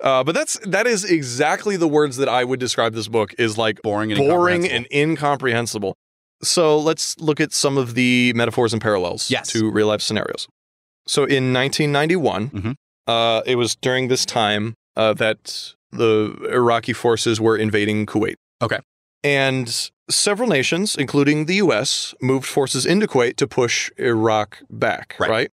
S1: Uh, but that's that is exactly the words that I would describe this book is like
S2: Boring and
S1: boring
S2: incomprehensible.
S1: and incomprehensible. So let's look at some of the metaphors and parallels
S2: Yes.
S1: to real life scenarios. So in 1991,
S2: Mhm.
S1: uh, it was during this time uh, that the Iraqi forces were invading Kuwait.
S2: Okay.
S1: And several nations, including the US, moved forces into Kuwait to push Iraq back,
S2: Right.
S1: right?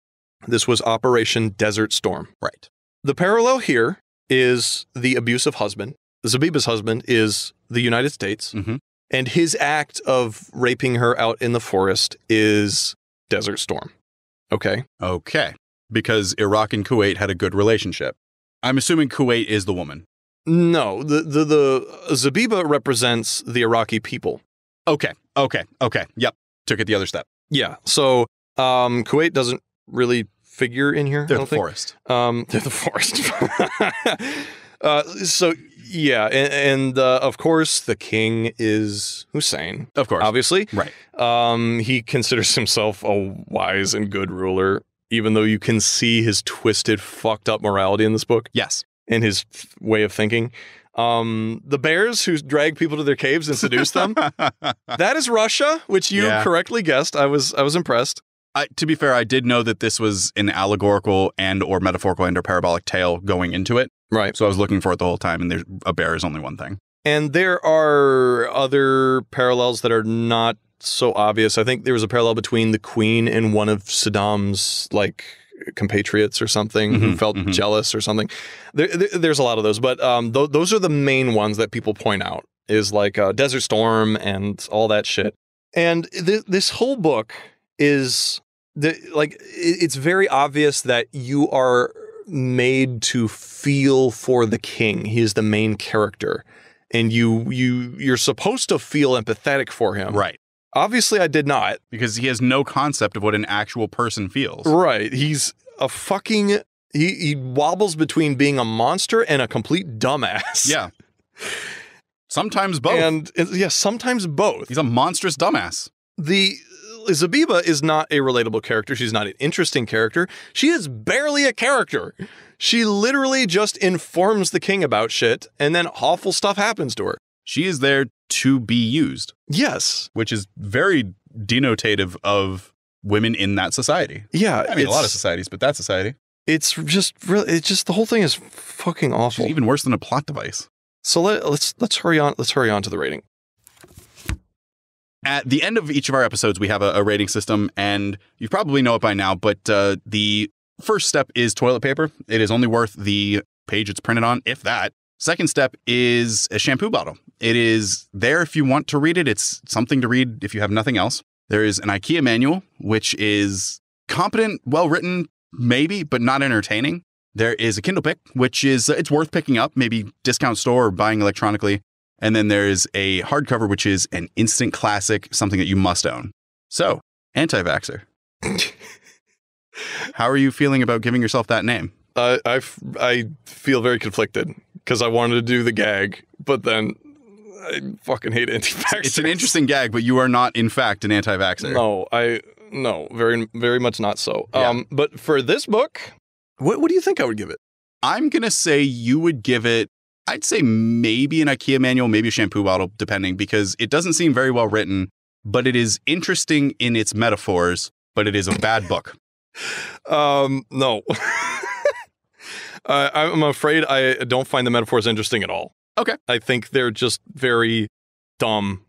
S1: This was Operation Desert Storm.
S2: Right.
S1: The parallel here is the abusive husband. Zabiba's husband is the United States,
S2: Mhm.
S1: And his act of raping her out in the forest is Desert Storm. Okay.
S2: Okay. Because Iraq and Kuwait had a good relationship. I'm assuming Kuwait is the woman.
S1: No, the the the Zabiba represents the Iraqi people.
S2: Okay. Okay. Okay. Yep. Took it the other step.
S1: Yeah. So um, Kuwait doesn't really figure in here.
S2: They're the
S1: don't think.
S2: forest.
S1: Um, they're the forest. uh, so yeah, and, and uh, of course the king is Hussein.
S2: Of course.
S1: Obviously,
S2: Right.
S1: Um, he considers himself a wise and good ruler, even though you can see his twisted, fucked up morality in this book
S2: Yes.
S1: and his way of thinking. Um, the bears who drag people to their caves and seduce them. that is Russia, which you
S2: Yeah.
S1: correctly guessed. I was I was impressed.
S2: I, to be fair, I did know that this was an allegorical and or metaphorical and or parabolic tale going into it.
S1: Right.
S2: So I was looking for it the whole time, and there's a bear is only one thing.
S1: And there are other parallels that are not so obvious. I think there was a parallel between the queen and one of Saddam's like compatriots or something who
S2: Mhm,
S1: felt
S2: mhm.
S1: jealous or something. There, there- there's a lot of those, but um, th- those are the main ones that people point out is like uh, Desert Storm and all that shit. And th- this whole book is the like it's very obvious that you are made to feel for the king. He is the main character and you you you're supposed to feel empathetic for him.
S2: Right.
S1: Obviously I did not.
S2: Because he has no concept of what an actual person feels.
S1: Right. He's a fucking he, he wobbles between being a monster and a complete dumbass.
S2: Yeah. Sometimes both.
S1: And yeah, sometimes both.
S2: He's a monstrous dumbass.
S1: the Zabiba is not a relatable character. She's not an interesting character. She is barely a character. She literally just informs the king about shit, and then awful stuff happens to her.
S2: She is there to be used,
S1: Yes.
S2: which is very denotative of women in that society.
S1: Yeah.
S2: I mean, a lot of societies, but that society.
S1: It's just really. It's just the whole thing is fucking awful.
S2: She's even worse than a plot device.
S1: so let, let's let's hurry on. Let's hurry on to the rating.
S2: At the end of each of our episodes, we have a, a rating system, and you probably know it by now, but uh, the first step is toilet paper. It is only worth the page it's printed on, if that. Second step is a shampoo bottle. It is there if you want to read it. It's something to read if you have nothing else. There is an IKEA manual, which is competent, well written, maybe, but not entertaining. There is a Kindle pick, which is uh, it's worth picking up, maybe discount store or buying electronically. And then there's a hardcover, which is an instant classic, something that you must own. So, anti vaxxer. How are you feeling about giving yourself that name?
S1: I I I feel very conflicted because I wanted to do the gag, but then I fucking hate anti-vaxxers.
S2: It's an interesting gag, but you are not, in fact, an anti vaxxer.
S1: No, I no, very very much not so.
S2: Yeah.
S1: Um, but for this book, what what do you think I would give it?
S2: I'm going to say you would give it, I'd say maybe an IKEA manual, maybe a shampoo bottle, depending, because it doesn't seem very well written, but it is interesting in its metaphors, but it is a bad book.
S1: Um, no. uh, I'm afraid I don't find the metaphors interesting at all.
S2: Okay.
S1: I think they're just very dumb.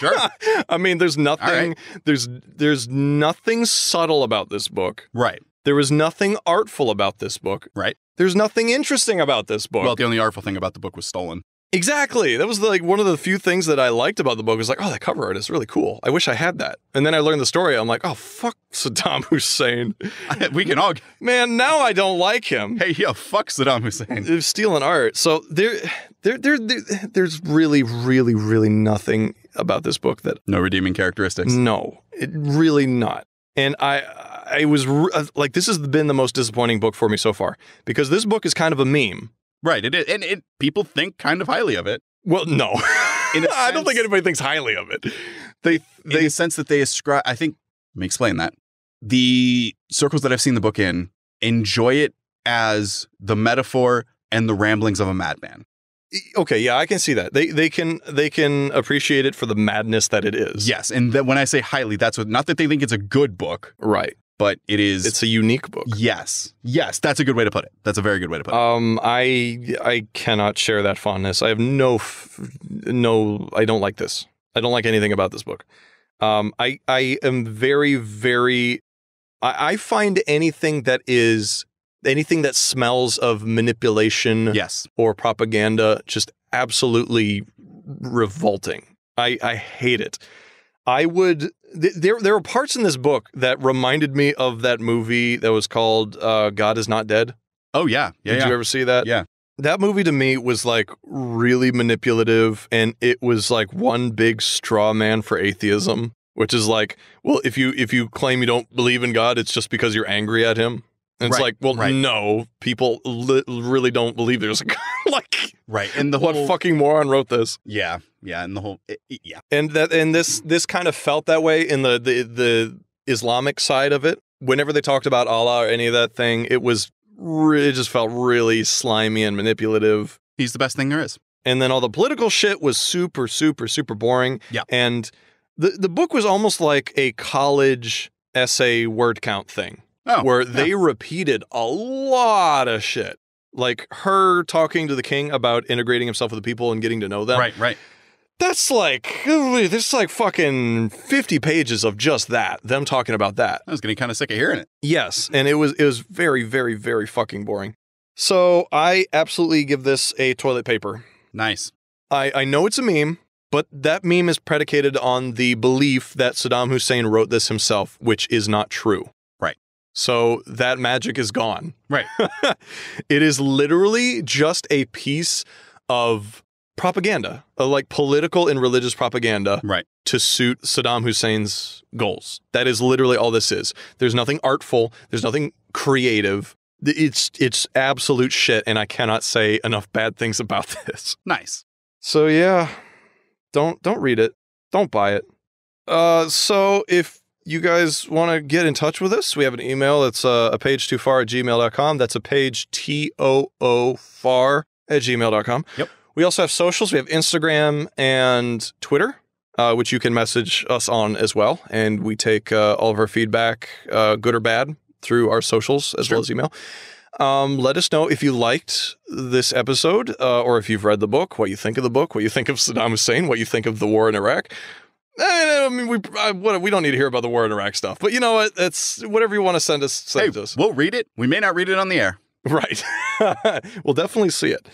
S2: Sure.
S1: I mean, there's nothing
S2: right.
S1: there's there's nothing subtle about this book.
S2: Right.
S1: There was nothing artful about this book.
S2: Right.
S1: There's nothing interesting about this book.
S2: Well, the only artful thing about the book was stolen.
S1: exactly. That was like one of the few things that I liked about the book was like, oh, that cover art is really cool. I wish I had that. And then I learned the story. I'm like, oh, fuck Saddam Hussein.
S2: we can all.
S1: Man, now I don't like him.
S2: Hey, yo, fuck Saddam Hussein.
S1: Stealing art. So there, there, there, there, there's really, really, really nothing about this book that
S2: No redeeming characteristics.
S1: no, it really not. And I, I was uh, like, this has been the most disappointing book for me so far because this book is kind of a meme.
S2: Right. It is, and it people think kind of highly of it
S1: Well, no,
S2: a
S1: I don't think anybody thinks highly of it. They,
S2: in the sense that they ascribe. I think. Let me explain that. The circles that I've seen the book in enjoy it as the metaphor and the ramblings of a madman.
S1: okay, yeah, I can see that. They, they can, they can appreciate it for the madness that it is.
S2: Yes, and that when I say highly, that's what. Not that they think it's a good book,
S1: right.
S2: But it is.
S1: It's a unique book.
S2: yes, yes. That's a good way to put it. That's a very good way to put it.
S1: Um, I I cannot share that fondness. I have no f- no. I don't like this. I don't like anything about this book. Um, I I am very very. I, I find anything that is anything that smells of manipulation
S2: yes,
S1: or propaganda just absolutely revolting. I I hate it. I would th- there there are parts in this book that reminded me of that movie that was called uh, God is Not Dead.
S2: Oh yeah, yeah,
S1: Did
S2: yeah.
S1: you ever see that?
S2: Yeah.
S1: That movie to me was like really manipulative and it was like one big straw man for atheism, which is like, well, if you if you claim you don't believe in God, it's just because you're angry at him. And it's
S2: Right,
S1: like, well,
S2: right.
S1: no, people li- really don't believe there's a God. like
S2: right. And the
S1: what
S2: whole
S1: fucking moron wrote this?
S2: yeah, yeah, and the whole it- it- yeah.
S1: And that and this this kind of felt that way in the the the Islamic side of it. Whenever they talked about Allah or any of that thing, it was re- it just felt really slimy and manipulative.
S2: He's the best thing there is.
S1: And then all the political shit was super super super boring.
S2: Yeah.
S1: And the the book was almost like a college essay word count thing
S2: Oh,
S1: where
S2: yeah.
S1: they repeated a lot of shit. Like her talking to the king about integrating himself with the people and getting to know them.
S2: right, right.
S1: That's like there's like fucking 50 pages of just that, them talking about that.
S2: I was getting kind of sick of hearing it.
S1: Yes, and it was it was very very very fucking boring. So, I absolutely give this a toilet paper.
S2: Nice.
S1: I I know it's a meme, but that meme is predicated on the belief that Saddam Hussein wrote this himself, which is not true. So, that magic is gone.
S2: Right.
S1: it is literally just a piece of propaganda, uh, like political and religious propaganda
S2: Right.
S1: to suit Saddam Hussein's goals. That is literally all this is. There's nothing artful, there's nothing creative. It's it's absolute shit and I cannot say enough bad things about this.
S2: Nice.
S1: So yeah, don't don't read it. Don't buy it. Uh so if you guys want to get in touch with us, we have an email. It's uh, a page too far at gmail.com. That's a page T O O far at gmail.com.
S2: Yep.
S1: We also have socials. We have Instagram and Twitter, uh, which you can message us on as well. And we take uh, all of our feedback, uh, good or bad, through our socials as
S2: Sure.
S1: well as email. Um, let us know if you liked this episode uh, or if you've read the book, what you think of the book, what you think of Saddam Hussein, what you think of the war in Iraq. Eh, I mean, we I, what, we don't need to hear about the war in Iraq stuff, but you know what? It's whatever you want to send us, send
S2: Hey,
S1: us.
S2: we'll read it. We may not read it on the air.
S1: Right. we'll definitely see it.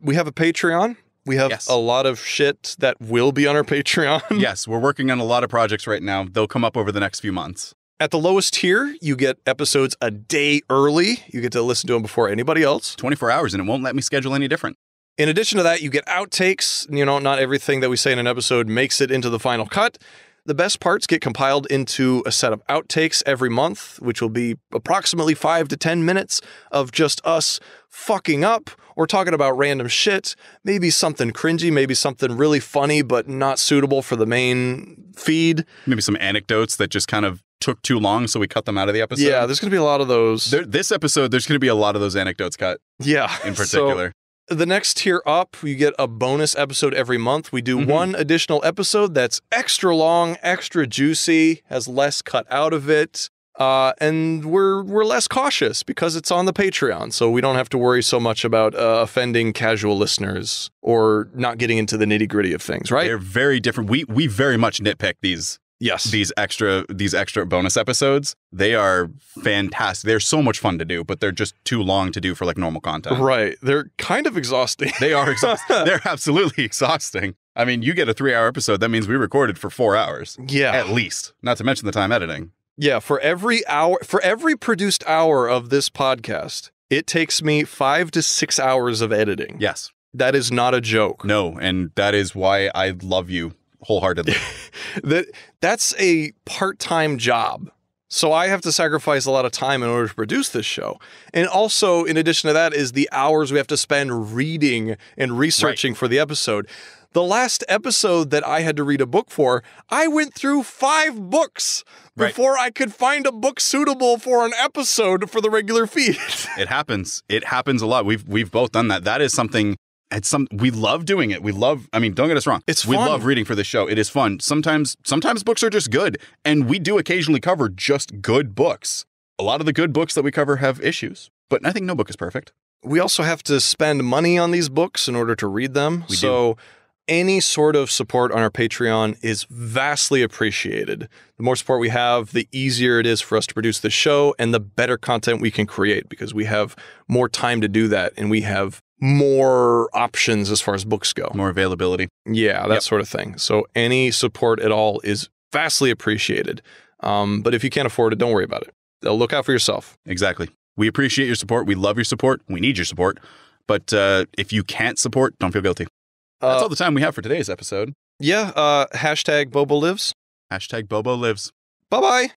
S1: We have a Patreon. We have
S2: Yes.
S1: a lot of shit that will be on our Patreon.
S2: yes, we're working on a lot of projects right now. They'll come up over the next few months.
S1: At the lowest tier, you get episodes a day early. You get to listen to them before anybody else.
S2: 24 hours, and it won't let me schedule any different.
S1: In addition to that, you get outtakes. You know, not everything that we say in an episode makes it into the final cut. The best parts get compiled into a set of outtakes every month, which will be approximately five to 10 minutes of just us fucking up or talking about random shit. Maybe something cringy, maybe something really funny, but not suitable for the main feed.
S2: Maybe some anecdotes that just kind of took too long, so we cut them out of the episode.
S1: yeah, there's going to be a lot of those.
S2: There, this episode, there's going to be a lot of those anecdotes cut
S1: yeah.
S2: in
S1: So-
S2: particular.
S1: The next tier up, you get a bonus episode every month. We do
S2: Mhm.
S1: one additional episode that's extra long, extra juicy, has less cut out of it. Uh, and we're we're less cautious because it's on the Patreon, so we don't have to worry so much about uh, offending casual listeners or not getting into the nitty gritty of things. Right?
S2: They're very different. We we very much nitpick these
S1: yes.
S2: these extra these extra bonus episodes. They are fantastic. They're so much fun to do, but they're just too long to do for like normal content.
S1: right. They're kind of exhausting.
S2: They are exhausting. They're absolutely exhausting. I mean, you get a three hour episode. That means we recorded for four hours
S1: yeah.
S2: at least. Not to mention the time editing.
S1: Yeah, for every hour, for every produced hour of this podcast, it takes me five to six hours of editing.
S2: Yes.
S1: That is not a joke.
S2: No, and that is why I love you wholeheartedly.
S1: that that's a part-time job. So I have to sacrifice a lot of time in order to produce this show. And also in addition to that is the hours we have to spend reading and researching for the episode. The last episode that I had to read a book for, I went through 5 books
S2: Right.
S1: before I could find a book suitable for an episode for the regular feed.
S2: it happens. It happens a lot. We've we've both done that. That is something it's some we love doing it. We love I mean, don't get us wrong.
S1: It's
S2: we
S1: fun.
S2: love reading for this show. It is fun. Sometimes sometimes books are just good. And we do occasionally cover just good books. A lot of the good books that we cover have issues. But I think no book is perfect.
S1: we also have to spend money on these books in order to read them.
S2: We do.
S1: so any sort of support on our Patreon is vastly appreciated. The more support we have, the easier it is for us to produce the show and the better content we can create because we have more time to do that and we have more options as far as books go.
S2: More availability.
S1: Yeah, that
S2: Yep.
S1: sort of thing. So any support at all is vastly appreciated. Um, but if you can't afford it, don't worry about it. Uh, Look out for yourself.
S2: Exactly. We appreciate your support. We love your support. We need your support. But uh, if you can't support, don't feel guilty. That's
S1: Uh,
S2: all the time we have for today's episode.
S1: yeah, uh, hashtag Bobo lives.
S2: Hashtag Bobo lives.
S1: Bye bye.